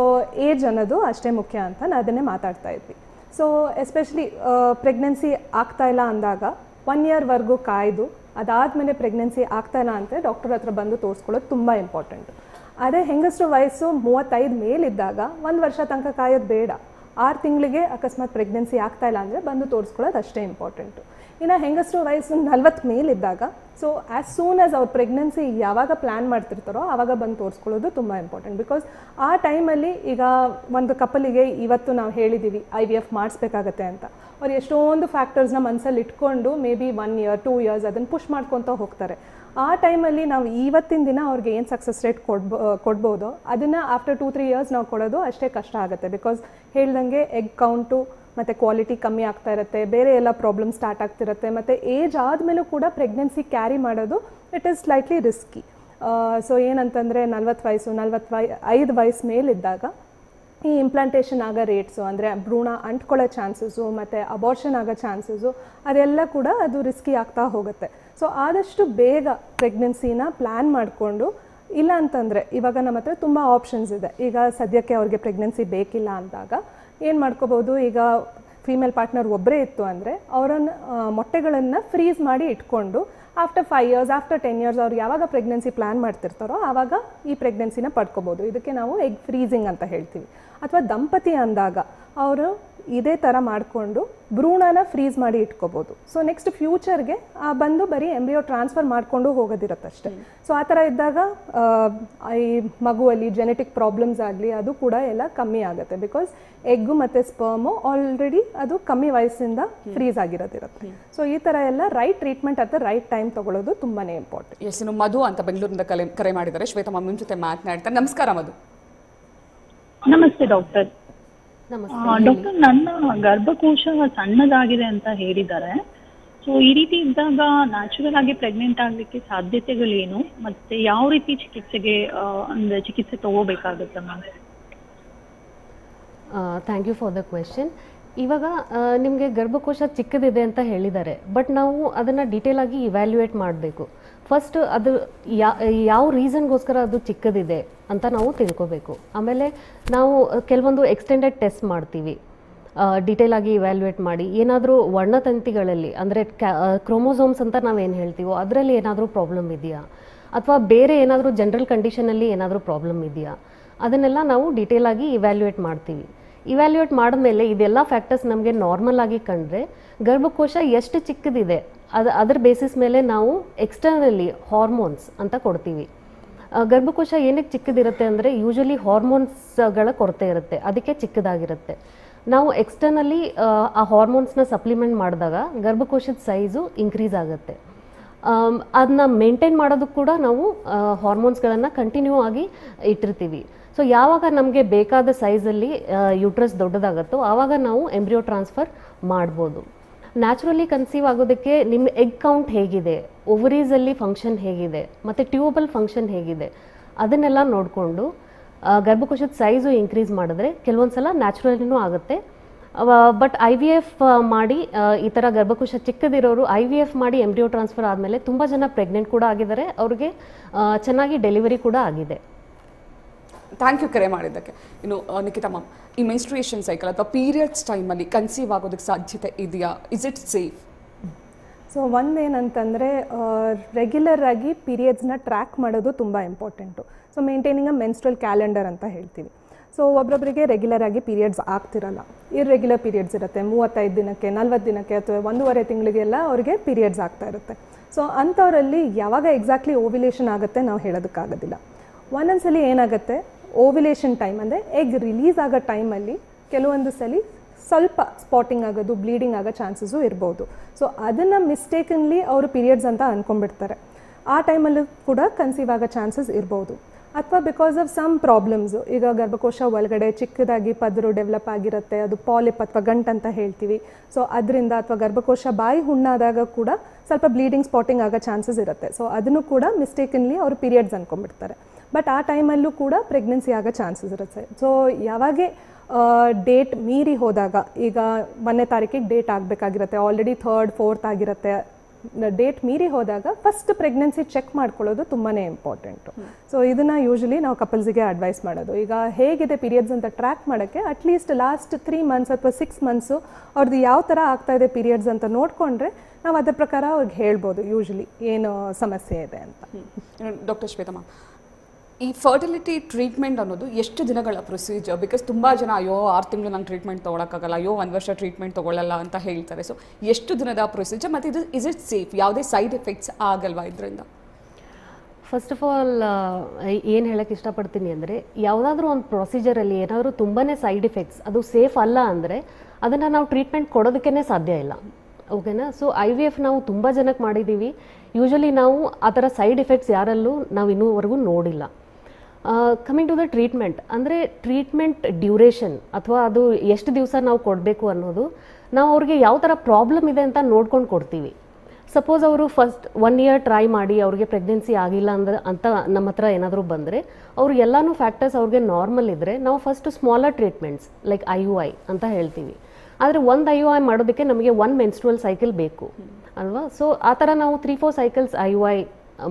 age ಅನ್ನೋದು ಅಷ್ಟೇ ಮುಖ್ಯ ಅಂತ ನಾನು ಅದನ್ನೇ ಮಾತಾಡ್ತಾ ಇದ್ವಿ. ಸೊ ಎಸ್ಪೆಷಲಿ ಪ್ರೆಗ್ನೆನ್ಸಿ ಆಗ್ತಾ ಇಲ್ಲ ಅಂದಾಗ ಒನ್ ಇಯರ್ವರೆಗೂ ಕಾಯ್ದು, ಅದಾದಮೇಲೆ ಪ್ರೆಗ್ನೆನ್ಸಿ ಆಗ್ತಾ ಇಲ್ಲ ಅಂತ ಡಾಕ್ಟರ್ ಹತ್ರ ಬಂದು ತೋರಿಸ್ಕೊಳ್ಳೋದು ತುಂಬ ಇಂಪಾರ್ಟೆಂಟ್ ಅದೇ ಹೆಂಗಸರು ವಯಸ್ಸು ಮೂವತ್ತೈದು ಮೇಲಿದ್ದಾಗ, ಒಂದು ವರ್ಷ ತನಕ ಕಾಯೋದು ಬೇಡ. ಆರು ತಿಂಗಳಿಗೆ ಅಕಸ್ಮಾತ್ ಪ್ರೆಗ್ನೆನ್ಸಿ ಆಗ್ತಾ ಇಲ್ಲ ಅಂದರೆ ಬಂದು ತೋರಿಸ್ಕೊಳ್ಳೋದು ಅಷ್ಟೇ ಇಂಪಾರ್ಟೆಂಟು ಇನ್ನು ಹೆಂಗಸರು ವಯಸ್ಸು ನಲ್ವತ್ತು ಮೇಲಿದ್ದಾಗ ಸೊ ಆ್ಯಸ್ ಸೂನ್ ಆಸ್ ಅವ್ರ ಪ್ರೆಗ್ನೆನ್ಸಿ ಯಾವಾಗ ಪ್ಲ್ಯಾನ್ ಮಾಡ್ತಿರ್ತಾರೋ ಆವಾಗ ಬಂದು ತೋರಿಸ್ಕೊಳ್ಳೋದು ತುಂಬ ಇಂಪಾರ್ಟೆಂಟ್ ಬಿಕಾಸ್ ಆ ಟೈಮಲ್ಲಿ ಈಗ ಒಂದು ಕಪಲಿಗೆ ಇವತ್ತು ನಾವು ಹೇಳಿದ್ದೀವಿ ಐ ವಿ ಎಫ್ ಮಾಡಿಸ್ಬೇಕಾಗತ್ತೆ ಅಂತ. ಅವ್ರು ಎಷ್ಟೊಂದು ಫ್ಯಾಕ್ಟರ್ಸ್ನ ಮನಸ್ಸಲ್ಲಿ ಇಟ್ಕೊಂಡು maybe one year two years ಅದನ್ನು ಪುಷ್ ಮಾಡ್ಕೊತ ಹೋಗ್ತಾರೆ. ಆ ಟೈಮಲ್ಲಿ ನಾವು ಇವತ್ತಿನ ದಿನ ಅವ್ರಿಗೆ ಏನು ಸಕ್ಸಸ್ ರೇಟ್ ಕೊಡ್ಬೋ, ಕೊಡ್ಬೋದು, ಅದನ್ನು ಆಫ್ಟರ್ ಟೂ ತ್ರೀ ಇಯರ್ಸ್ ನಾವು ಕೊಡೋದು ಅಷ್ಟೇ ಕಷ್ಟ ಆಗುತ್ತೆ. ಬಿಕಾಸ್ ಹೇಳ್ದಂಗೆ ಎಗ್ ಕೌಂಟು ಮತ್ತು ಕ್ವಾಲಿಟಿ ಕಮ್ಮಿ ಆಗ್ತಾ ಇರುತ್ತೆ, ಬೇರೆ ಎಲ್ಲ ಪ್ರಾಬ್ಲಮ್ ಸ್ಟಾರ್ಟ್ ಆಗ್ತಿರುತ್ತೆ, ಮತ್ತು ಏಜ್ ಆದಮೇಲೂ ಕೂಡ ಪ್ರೆಗ್ನೆನ್ಸಿ ಕ್ಯಾರಿ ಮಾಡೋದು it is slightly risky so ಏನಂತಂದರೆ ನಲ್ವತ್ತು ವಯಸ್ಸು, ನಲ್ವತ್ತು ವೈ ಐದು ವಯಸ್ಸು ಮೇಲಿದ್ದಾಗ ಈ ಇಂಪ್ಲಾಂಟೇಷನ್ ಆಗೋ ರೇಟ್ಸು ಅಂದರೆ ಭ್ರೂಣ ಅಂಟ್ಕೊಳ್ಳೋ ಚಾನ್ಸಸ್ಸು ಮತ್ತು ಅಬಾರ್ಷನ್ ಆಗೋ ಚಾನ್ಸಸ್ಸು ಅದೆಲ್ಲ ಕೂಡ ಅದು ರಿಸ್ಕಿ ಆಗ್ತಾ ಹೋಗುತ್ತೆ. ಸೊ ಆದಷ್ಟು ಬೇಗ ಪ್ರೆಗ್ನೆನ್ಸಿನ ಪ್ಲ್ಯಾನ್ ಮಾಡಿಕೊಂಡು, ಇಲ್ಲ ಅಂತಂದರೆ ಇವಾಗ ನಮ್ಮ ಹತ್ರ ತುಂಬ ಆಪ್ಷನ್ಸ್ ಇದೆ. ಈಗ ಸದ್ಯಕ್ಕೆ ಅವ್ರಿಗೆ ಪ್ರೆಗ್ನೆನ್ಸಿ ಬೇಕಿಲ್ಲ ಅಂದಾಗ ಏನು ಮಾಡ್ಕೋಬೋದು ಈಗ ಫೀಮೇಲ್ ಪಾರ್ಟ್ನರ್ ಒಬ್ಬರೇ ಇತ್ತು ಅಂದರೆ ಅವರನ್ನು ಮೊಟ್ಟೆಗಳನ್ನು ಫ್ರೀಸ್ ಮಾಡಿ ಇಟ್ಕೊಂಡು after five years after ten years ಅವ್ರು ಯಾವಾಗ ಪ್ರೆಗ್ನೆನ್ಸಿ ಪ್ಲ್ಯಾನ್ ಮಾಡ್ತಿರ್ತಾರೋ ಆವಾಗ ಈ ಪ್ರೆಗ್ನೆನ್ಸಿನ ಪಡ್ಕೋಬೋದು ಇದಕ್ಕೆ ನಾವು ಎಗ್ ಫ್ರೀಸಿಂಗ್ ಅಂತ ಹೇಳ್ತೀವಿ. ಅಥವಾ ದಂಪತಿ ಅಂದಾಗ ಅವರು ಇದೇ ಥರ ಮಾಡಿಕೊಂಡು ಭ್ರೂಣನ ಫ್ರೀಸ್ ಮಾಡಿ ಇಟ್ಕೋಬೋದು. ಸೊ ನೆಕ್ಸ್ಟ್ ಫ್ಯೂಚರ್ಗೆ ಬಂದು ಬರೀ ಎಂಬ್ರಿಯೋ ಟ್ರಾನ್ಸ್ಫರ್ ಮಾಡಿಕೊಂಡು ಹೋಗೋದಿರತ್ತಷ್ಟೇ. ಸೊ ಆ ಥರ ಇದ್ದಾಗ ಆ, ಈ ಮಗುವಲ್ಲಿ ಜೆನೆಟಿಕ್ ಪ್ರಾಬ್ಲಮ್ಸ್ ಆಗಲಿ ಅದು ಕೂಡ ಎಲ್ಲ ಕಮ್ಮಿ ಆಗುತ್ತೆ. ಬಿಕಾಸ್ ಎಗ್ಗು ಮತ್ತು ಸ್ಪರ್ಮು ಆಲ್ರೆಡಿ ಅದು ಕಮ್ಮಿ ವಯಸ್ಸಿಂದ ಫ್ರೀಸ್ ಆಗಿರೋದಿರುತ್ತೆ. ಸೊ ಈ ಥರ ಎಲ್ಲ ರೈಟ್ ಟ್ರೀಟ್ಮೆಂಟ್ ಅಥವಾ ರೈಟ್ ಟೈಮ್ ತೊಗೊಳ್ಳೋದು ತುಂಬಾ ಇಂಪಾರ್ಟೆಂಟ್ ಎಸ್ ಮಧು ಅಂತ ಬೆಂಗಳೂರಿಂದ ಕಲೆ ಕರೆ ಮಾಡಿದ್ದಾರೆ. ಶ್ವೇತಾ ಮ್ಯಾಮ್ ನಿಮ್ಮ ಜೊತೆ ಮಾತನಾಡ್ತಾರೆ. ನಮಸ್ಕಾರ ಮಧು. ನಮಸ್ತೆ ಡಾಕ್ಟರ್. ಡಾಕ್ಟರ್ ನನ್ನ ಗರ್ಭಕೋಶ ಸಣ್ಣದಾಗಿದೆ ಅಂತ ಹೇಳಿದ್ದಾರೆ. ಸೊ ಈ ರೀತಿ ಇದ್ದಾಗ ನ್ಯಾಚುರಲ್ ಆಗಿ ಪ್ರೆಗ್ನೆಂಟ್ ಆಗ್ಲಿಕ್ಕೆ ಸಾಧ್ಯತೆಗಳೇನು? ಮತ್ತೆ ಯಾವ ರೀತಿ ಚಿಕಿತ್ಸೆಗೆ ಅಂದ್ರೆ ಚಿಕಿತ್ಸೆ ತಗೋಬೇಕಾಗುತ್ತೆ ma'am thank you for the question ಇವಾಗ ನಿಮಗೆ ಗರ್ಭಕೋಶ ಚಿಕ್ಕದಿದೆ ಅಂತ ಹೇಳಿದ್ದಾರೆ. ಬಟ್ ನಾವು ಅದನ್ನು ಡೀಟೇಲ್ ಆಗಿ ಇವ್ಯಾಲ್ಯೂಯೇಟ್ ಮಾಡಬೇಕು. ಫಸ್ಟ್ ಅದು ಯಾ, ಯಾವ ರೀಸನ್ಗೋಸ್ಕರ ಅದು ಚಿಕ್ಕದಿದೆ ಅಂತ ನಾವು ತಿಳ್ಕೊಬೇಕು. ಆಮೇಲೆ ನಾವು ಕೆಲವೊಂದು ಎಕ್ಸ್ಟೆಂಡೆಡ್ ಟೆಸ್ಟ್ ಮಾಡ್ತೀವಿ. ಡೀಟೇಲ್ ಆಗಿ ಇವ್ಯಾಲ್ಯೂಯೇಟ್ ಮಾಡಿ. ಏನಾದರೂ ವರ್ಣತಂತಿಗಳಲ್ಲಿ, ಅಂದರೆ ಕ್ರೋಮೋಸೋಮ್ಸ್ ಅಂತ ನಾವೇನು ಹೇಳ್ತೀವೋ, ಅದರಲ್ಲಿ ಏನಾದರೂ ಪ್ರಾಬ್ಲಮ್ ಇದೆಯಾ? ಅಥವಾ ಬೇರೆ ಏನಾದರೂ ಜನರಲ್ ಕಂಡೀಷನಲ್ಲಿ ಏನಾದರೂ ಪ್ರಾಬ್ಲಮ್ ಇದೆಯಾ? ಅದನ್ನೆಲ್ಲ ನಾವು ಡೀಟೇಲ್ ಆಗಿ ಇವ್ಯಾಲ್ಯೂಯೇಟ್ ಮಾಡ್ತೀವಿ. ಇವ್ಯಾಲ್ಯೂಯೇಟ್ ಮಾಡಿದ್ಮೇಲೆ ಇದೆಲ್ಲ ಫ್ಯಾಕ್ಟರ್ಸ್ ನಮಗೆ ನಾರ್ಮಲ್ ಆಗಿ ಕಂಡ್ರೆ ಗರ್ಭಕೋಶ ಎಷ್ಟು ಚಿಕ್ಕದಿದೆ, ಅದು, ಅದರ ಬೇಸಿಸ್ ಮೇಲೆ ನಾವು ಎಕ್ಸ್ಟರ್ನಲಿ ಹಾರ್ಮೋನ್ಸ್ ಅಂತ ಕೊಡ್ತೀವಿ. ಗರ್ಭಕೋಶ ಏನಕ್ಕೆ ಚಿಕ್ಕದಿರುತ್ತೆ ಅಂದರೆ ಯೂಶಲಿ ಹಾರ್ಮೋನ್ಸ್ಗಳ ಕೊರತೆ ಇರುತ್ತೆ, ಅದಕ್ಕೆ ಚಿಕ್ಕದಾಗಿರುತ್ತೆ. ನಾವು ಎಕ್ಸ್ಟರ್ನಲಿ ಆ ಹಾರ್ಮೋನ್ಸ್ನ ಸಪ್ಲಿಮೆಂಟ್ ಮಾಡಿದಾಗ ಗರ್ಭಕೋಶದ ಸೈಜು ಇನ್ಕ್ರೀಸ್ ಆಗುತ್ತೆ. ಅದನ್ನ ಮೇಂಟೈನ್ ಮಾಡೋದಕ್ಕೆ ಕೂಡ ನಾವು ಹಾರ್ಮೋನ್ಸ್ಗಳನ್ನು ಕಂಟಿನ್ಯೂ ಆಗಿ ಇಟ್ಟಿರ್ತೀವಿ. ಸೊ ಯಾವಾಗ ನಮಗೆ ಬೇಕಾದ ಸೈಜಲ್ಲಿ ಯುಟ್ರಸ್ ದೊಡ್ಡದಾಗತ್ತೋ ಆವಾಗ ನಾವು ಎಂಬ್ರಿಯೋ ಟ್ರಾನ್ಸ್ಫರ್ ಮಾಡ್ಬೋದು. ನ್ಯಾಚುರಲಿ ಕನ್ಸೀವ್ ಆಗೋದಕ್ಕೆ ನಿಮ್ಮ ಎಗ್ ಕೌಂಟ್ ಹೇಗಿದೆ ಓವರೀಸಲ್ಲಿ ಫಂಕ್ಷನ್ ಹೇಗಿದೆ, ಮತ್ತು ಟ್ಯೂಬಲ್ ಫಂಕ್ಷನ್ ಹೇಗಿದೆ, ಅದನ್ನೆಲ್ಲ ನೋಡಿಕೊಂಡು ಗರ್ಭಕೋಶದ ಸೈಜು ಇನ್ಕ್ರೀಸ್ ಮಾಡಿದ್ರೆ ಕೆಲವೊಂದು ಸಲ ನ್ಯಾಚುರಲಿನೂ ಆಗುತ್ತೆ ಬಟ್ ಐ ವಿ ಎಫ್ ಮಾಡಿ ಈ ಥರ ಗರ್ಭಕೋಶ ಚಿಕ್ಕದಿರೋರು ಐ ವಿ ಎಫ್ ಮಾಡಿ ಎಂಬ್ರಿಯೋ ಟ್ರಾನ್ಸ್ಫರ್ ಆದಮೇಲೆ ತುಂಬ ಜನ ಪ್ರೆಗ್ನೆಂಟ್ ಕೂಡ ಆಗಿದ್ದಾರೆ, ಅವ್ರಿಗೆ ಚೆನ್ನಾಗಿ ಡೆಲಿವರಿ ಕೂಡ ಆಗಿದೆ. ಥ್ಯಾಂಕ್ ಯು ಕರೆ ಮಾಡಿದ್ದಕ್ಕೆ. ಇನ್ನು ನಿಖಿತಾ ಮ್ಯಾಮ್ ಈ ಮೆನ್ಸ್ಟ್ರೇಷನ್ ಸೈಕಲ್ ಅಥವಾ ಪೀರಿಯಡ್ಸ್ ಟೈಮಲ್ಲಿ ಕನ್ಸೀವ್ ಆಗೋದಕ್ಕೆ ಸಾಧ್ಯತೆ ಇದೆಯಾ? ಇಸ್ ಇಟ್ ಸೇಫ್ ಸೊ ಒಂದೇನಂತಂದರೆ ರೆಗ್ಯುಲರ್ ಆಗಿ ಪೀರಿಯಡ್ಸ್ನ ಟ್ರ್ಯಾಕ್ ಮಾಡೋದು ತುಂಬ important so maintaining a menstrual calendar ಅಂತ ಹೇಳ್ತೀವಿ. ಸೊ ಒಬ್ಬೊಬ್ಬರಿಗೆ ರೆಗ್ಯುಲರ್ ಆಗಿ ಪೀರಿಯಡ್ಸ್ ಆಗ್ತಿರಲ್ಲ. ಇರ್ರೆಗ್ಯುಲರ್ ಪೀರಿಯಡ್ಸ್ ಇರುತ್ತೆ. ಮೂವತ್ತೈದು ದಿನಕ್ಕೆ, ನಲ್ವತ್ತು ದಿನಕ್ಕೆ ಅಥವಾ ಒಂದೂವರೆ ತಿಂಗಳಿಗೆಲ್ಲ ಅವ್ರಿಗೆ ಪೀರಿಯಡ್ಸ್ ಆಗ್ತಾ ಇರುತ್ತೆ. ಸೊ ಅಂಥವರಲ್ಲಿ ಯಾವಾಗ ಎಕ್ಸಾಕ್ಟ್ಲಿ ಓವಿಲೇಷನ್ ಆಗುತ್ತೆ ನಾವು ಹೇಳೋದಕ್ಕಾಗೋದಿಲ್ಲ. ಒಂದೊಂದ್ಸಲಿ ಏನಾಗುತ್ತೆ? ಓವ್ಯುಲೇಷನ್ ಟೈಮ್ ಅಂದರೆ ಎಗ್ ರಿಲೀಸ್ ಆಗೋ ಟೈಮಲ್ಲಿ ಕೆಲವೊಂದು ಸಲ ಸ್ವಲ್ಪ ಸ್ಪಾಟಿಂಗ್ ಆಗೋದು ಬ್ಲೀಡಿಂಗ್ ಆಗೋ ಚಾನ್ಸಸ್ಸು ಇರ್ಬೋದು. ಸೊ ಅದನ್ನು ಮಿಸ್ಟೇಕನ್ಲಿ ಅವರು ಪೀರಿಯಡ್ಸ್ ಅಂತ ಅಂದ್ಕೊಂಡ್ಬಿಡ್ತಾರೆ ಆ ಟೈಮಲ್ಲೂ ಕೂಡ ಕನ್ಸೀವ್ ಆಗೋ ಚಾನ್ಸಸ್ ಇರ್ಬೋದು. ಅಥವಾ ಬಿಕಾಸ್ ಆಫ್ ಸಮ್ ಪ್ರಾಬ್ಲಮ್ಸು ಈಗ ಗರ್ಭಕೋಶ ಒಳಗಡೆ ಚಿಕ್ಕದಾಗಿ ಪದರು ಡೆವಲಪ್ ಆಗಿರುತ್ತೆ, ಅದು ಪಾಲಿಪ್ ಅಥವಾ ಗಂಟ್ ಅಂತ ಹೇಳ್ತೀವಿ. ಸೊ ಅದರಿಂದ ಅಥವಾ ಗರ್ಭಕೋಶ ಬಾಯಿ ಹುಣ್ಣಾದಾಗ ಕೂಡ ಸ್ವಲ್ಪ ಬ್ಲೀಡಿಂಗ್ ಸ್ಪಾಟಿಂಗ್ ಆಗೋ ಚಾನ್ಸಸ್ ಇರುತ್ತೆ. ಸೊ ಅದನ್ನು ಕೂಡ ಮಿಸ್ಟೇಕನ್ಲಿ ಅವರು ಪೀರಿಯಡ್ಸ್ ಅಂದ್ಕೊಂಡ್ಬಿಡ್ತಾರೆ ಬಟ್ ಆ ಟೈಮಲ್ಲೂ ಕೂಡ ಪ್ರೆಗ್ನೆನ್ಸಿ ಆಗೋ ಚಾನ್ಸಸ್ ಇರುತ್ತೆ. ಸೊ ಯಾವಾಗೇ ಡೇಟ್ ಮೀರಿ ಹೋದಾಗ, ಈಗ ಮೊನ್ನೆ ತಾರೀಕಿಗೆ ಡೇಟ್ ಆಗಬೇಕಾಗಿರುತ್ತೆ ಆಲ್ರೆಡಿ ಥರ್ಡ್ ಫೋರ್ತ್ ಆಗಿರುತ್ತೆ ಡೇಟ್ ಮೀರಿ ಹೋದಾಗ ಫಸ್ಟ್ ಪ್ರೆಗ್ನೆನ್ಸಿ ಚೆಕ್ ಮಾಡ್ಕೊಳ್ಳೋದು ತುಂಬಾ ಇಂಪಾರ್ಟೆಂಟು ಸೊ ಇದನ್ನು ಯೂಶಲಿ ನಾವು ಕಪಲ್ಸಿಗೆ ಅಡ್ವೈಸ್ ಮಾಡೋದು. ಈಗ ಹೇಗಿದೆ ಪೀರಿಯಡ್ಸ್ ಅಂತ ಟ್ರ್ಯಾಕ್ ಮಾಡೋಕ್ಕೆ at least last three months ಅಥವಾ ಸಿಕ್ಸ್ ಮಂತ್ಸು ಅವ್ರದ್ದು ಯಾವ ಥರ ಆಗ್ತಾ ಇದೆ ಪೀರಿಯಡ್ಸ್ ಅಂತ ನೋಡಿಕೊಂಡ್ರೆ, ನಾವು ಅದರ ಪ್ರಕಾರ ಅವ್ರಿಗೆ ಹೇಳ್ಬೋದು ಯೂಶಲಿ ಏನು ಸಮಸ್ಯೆ ಇದೆ ಅಂತ. ಡಾಕ್ಟರ್ ಶ್ವೇತಾ ಮ್ಯಾಮ್ ಈ ಫರ್ಟಿಲಿಟಿ ಟ್ರೀಟ್ಮೆಂಟ್ ಅನ್ನೋದು ಎಷ್ಟು ದಿನಗಳ ಪ್ರೊಸೀಜರ್ ಬಿಕಾಸ್ ತುಂಬ ಜನ, ಅಯ್ಯೋ, ಆರು ತಿಂಗಳು ನಂಗೆ ಟ್ರೀಟ್ಮೆಂಟ್ ತೊಗೊಳಕ್ಕಾಗಲ್ಲ, ಅಯ್ಯೋ, ಒಂದು ವರ್ಷ ಟ್ರೀಟ್ಮೆಂಟ್ ತೊಗೊಳ್ಳಲ್ಲ ಅಂತ ಹೇಳ್ತಾರೆ. ಸೊ ಎಷ್ಟು ದಿನದ ಪ್ರೊಸೀಜರ್ ಮತ್ತು ಇದು ಇಸ್ ಇಟ್ ಸೇಫ್ ಯಾವುದೇ ಸೈಡ್ ಎಫೆಕ್ಟ್ಸ್ ಆಗಲ್ವಾ ಇದರಿಂದ? ಫಸ್ಟ್ ಆಫ್ ಆಲ್ ಏನು ಹೇಳಕ್ಕೆ ಇಷ್ಟಪಡ್ತೀನಿ ಅಂದರೆ, ಯಾವುದಾದ್ರೂ ಒಂದು ಪ್ರೊಸೀಜರಲ್ಲಿ ಏನಾದರೂ ತುಂಬಾ ಸೈಡ್ ಇಫೆಕ್ಟ್ಸ್ ಅದು ಸೇಫ್ ಅಲ್ಲ ಅಂದರೆ, ಅದನ್ನು ನಾವು ಟ್ರೀಟ್ಮೆಂಟ್ ಕೊಡೋದಕ್ಕೇ ಸಾಧ್ಯ ಇಲ್ಲ. ಓಕೆನಾ ಸೊ ಐ ವಿ ಎಫ್ ನಾವು ತುಂಬ ಜನಕ್ಕೆ ಮಾಡಿದ್ದೀವಿ ಯೂಶಲಿ ನಾವು ಆ ಥರ ಸೈಡ್ ಎಫೆಕ್ಟ್ಸ್ ಯಾರಲ್ಲೂ ನಾವು ಇನ್ನೂವರೆಗೂ ನೋಡಿಲ್ಲ. ಕಮಿಂಗ್ ಟು ದ ಟ್ರೀಟ್ಮೆಂಟ್ ಅಂದರೆ ಟ್ರೀಟ್ಮೆಂಟ್ ಡ್ಯೂರೇಷನ್ ಅಥವಾ ಅದು ಎಷ್ಟು ದಿವಸ ನಾವು ಕೊಡಬೇಕು ಅನ್ನೋದು, ನಾವು ಅವ್ರಿಗೆ ಯಾವ ಥರ ಪ್ರಾಬ್ಲಮ್ ಇದೆ ಅಂತ ನೋಡ್ಕೊಂಡು ಕೊಡ್ತೀವಿ. ಸಪೋಸ್ ಅವರು ಫಸ್ಟ್ ಒನ್ ಇಯರ್ ಟ್ರೈ ಮಾಡಿ ಅವ್ರಿಗೆ ಪ್ರೆಗ್ನೆನ್ಸಿ ಆಗಿಲ್ಲ ಅಂದ್ರೆ, ಅಂತ ನಮ್ಮ ಹತ್ರ ಏನಾದರೂ ಬಂದರೆ, ಅವರು ಎಲ್ಲನೂ ಫ್ಯಾಕ್ಟರ್ಸ್ ಅವ್ರಿಗೆ ನಾರ್ಮಲ್ ಇದ್ದರೆ ನಾವು first smaller treatments like I U I ಅಂತ ಹೇಳ್ತೀವಿ. ಆದರೆ ಒಂದು ಐ ಯು ಐ ಮಾಡೋದಕ್ಕೆ ನಮಗೆ ಒನ್ ಮೆನ್ಸ್ಟ್ರುವಲ್ ಸೈಕಲ್ ಬೇಕು, ಅಲ್ವಾ? ಸೊ ಆ ಥರ ನಾವು three four cycles I U I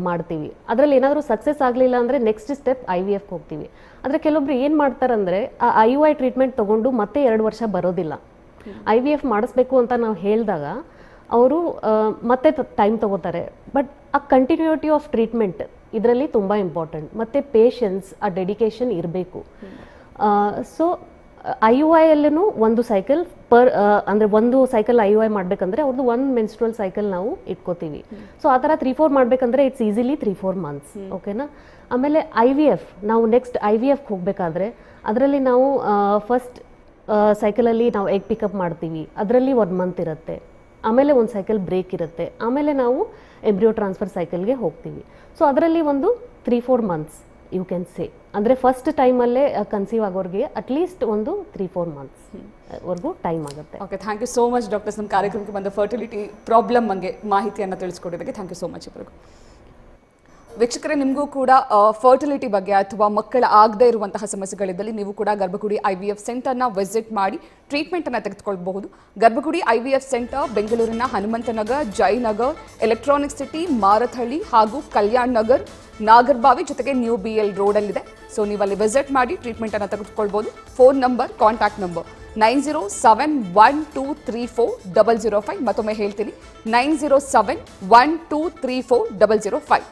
ಮಾಡ್ತೀವಿ. ಅದರಲ್ಲಿ ಏನಾದರೂ ಸಕ್ಸಸ್ ಆಗಲಿಲ್ಲ ಅಂದರೆ ನೆಕ್ಸ್ಟ್ ಸ್ಟೆಪ್ ಐ ವಿ ಎಫ್ಗೆ ಹೋಗ್ತೀವಿ. ಆದರೆ ಕೆಲವೊಬ್ರು ಏನು ಮಾಡ್ತಾರಂದರೆ, ಆ ಐ ಯು ಐ ಟ್ರೀಟ್ಮೆಂಟ್ ತೊಗೊಂಡು ಮತ್ತೆ ಎರಡು ವರ್ಷ ಬರೋದಿಲ್ಲ. ಐ ವಿ ಎಫ್ ಮಾಡಿಸ್ಬೇಕು ಅಂತ ನಾವು ಹೇಳಿದಾಗ, ಅವರು ಮತ್ತೆ ಟೈಮ್ ತಗೋತಾರೆ. ಬಟ್ ಆ ಕಂಟಿನ್ಯೂಟಿ ಆಫ್ ಟ್ರೀಟ್ಮೆಂಟ್ ಇದರಲ್ಲಿ ತುಂಬ ಇಂಪಾರ್ಟೆಂಟ್ ಮತ್ತು ಪೇಷನ್ಸ್ ಆ ಡೆಡಿಕೇಶನ್ ಇರಬೇಕು. ಸೊ ಐ ಯು ಐ ಅಲ್ಲೂ ಒಂದು ಸೈಕಲ್ ಪರ್ ಅಂದರೆ ಒಂದು ಸೈಕಲ್ ಐ ಯು ಐ ಮಾಡಬೇಕಂದ್ರೆ ಅವ್ರದ್ದು ಒಂದು ಮೆನ್ಸ್ಟ್ರಲ್ ಸೈಕಲ್ ನಾವು ಇಟ್ಕೋತೀವಿ. ಸೊ ಆ ಥರ ತ್ರೀ ಫೋರ್ ಮಾಡಬೇಕಂದ್ರೆ it's easily three four months ಓಕೆನಾ ಆಮೇಲೆ ಐ ವಿ ಎಫ್ ನಾವು ನೆಕ್ಸ್ಟ್ ಐ ವಿ ಎಫ್ಗೆ ಹೋಗಬೇಕಾದ್ರೆ ಅದರಲ್ಲಿ ನಾವು ಫಸ್ಟ್ ಸೈಕಲಲ್ಲಿ ನಾವು ಎಗ್ ಪಿಕಪ್ ಮಾಡ್ತೀವಿ. ಅದರಲ್ಲಿ ಒನ್ ಮಂತ್ ಇರುತ್ತೆ. ಆಮೇಲೆ ಒಂದು ಸೈಕಲ್ ಬ್ರೇಕ್ ಇರುತ್ತೆ. ಆಮೇಲೆ ನಾವು ಎಂಬ್ರಿಯೋ ಟ್ರಾನ್ಸ್ಫರ್ ಸೈಕಲ್ಗೆ ಹೋಗ್ತೀವಿ. ಸೊ ಅದರಲ್ಲಿ ಒಂದು three four months you can say ಅಂದರೆ ಫಸ್ಟ್ ಟೈಮಲ್ಲೇ ಕನ್ಸೀವ್ ಆಗೋರಿಗೆ ಅಟ್ಲೀಸ್ಟ್ ಒಂದು ತ್ರೀ ಫೋರ್ ಮಂತ್ಸ್ ವರೆಗೂ ಟೈಮ್ ಆಗುತ್ತೆ. Okay thank you so much doctors ನಮ್ಮ ಕಾರ್ಯಕ್ರಮಕ್ಕೆ ಬಂದ ಫರ್ಟಿಲಿಟಿ ಪ್ರಾಬ್ಲಮ್ ಬಗ್ಗೆ ಮಾಹಿತಿಯನ್ನು ತಿಳಿಸ್ಕೊಡೋದಕ್ಕೆ ಥ್ಯಾಂಕ್ ಯು ಸೋ ಮಚ್ ಇಬ್ಬರಿಗೂ ವೀಕ್ಷಕರೇ, ನಿಮಗೂ ಕೂಡ ಫರ್ಟಿಲಿಟಿ ಬಗ್ಗೆ ಅಥವಾ ಮಕ್ಕಳ ಆಗದೇ ಇರುವಂತಹ ಸಮಸ್ಯೆಗಳಿದ್ದಲ್ಲಿ ನೀವು ಕೂಡ ಗರ್ಭಗುಡಿ ಐ ವಿ ಎಫ್ ಸೆಂಟರ್ನ ವಿಸಿಟ್ ಮಾಡಿ ಟ್ರೀಟ್ಮೆಂಟನ್ನು ತೆಗೆದುಕೊಳ್ಬಹುದು. Garbhagudi I V F centre ಬೆಂಗಳೂರಿನ ಹನುಮಂತನಗರ್, ಜಯನಗರ್ ಎಲೆಕ್ಟ್ರಾನಿಕ್ ಸಿಟಿ ಮಾರಥಹಳ್ಳಿ ಹಾಗೂ ಕಲ್ಯಾಣ್ ನಗರ್, ನಾಗರ್ಬಾವಿ ಜೊತೆಗೆ ನ್ಯೂ ಬಿ ಎಲ್ ರೋಡಲ್ಲಿದೆ. ಸೊ ನೀವು ಅಲ್ಲಿ ವಿಸಿಟ್ ಮಾಡಿ ಟ್ರೀಟ್ಮೆಂಟನ್ನು ತೆಗೆದುಕೊಳ್ಬೋದು phone number contact number nine zero seven one two three four double zero five ಮತ್ತೊಮ್ಮೆ ಹೇಳ್ತೀನಿ. Nine zero seven one two three four double zero five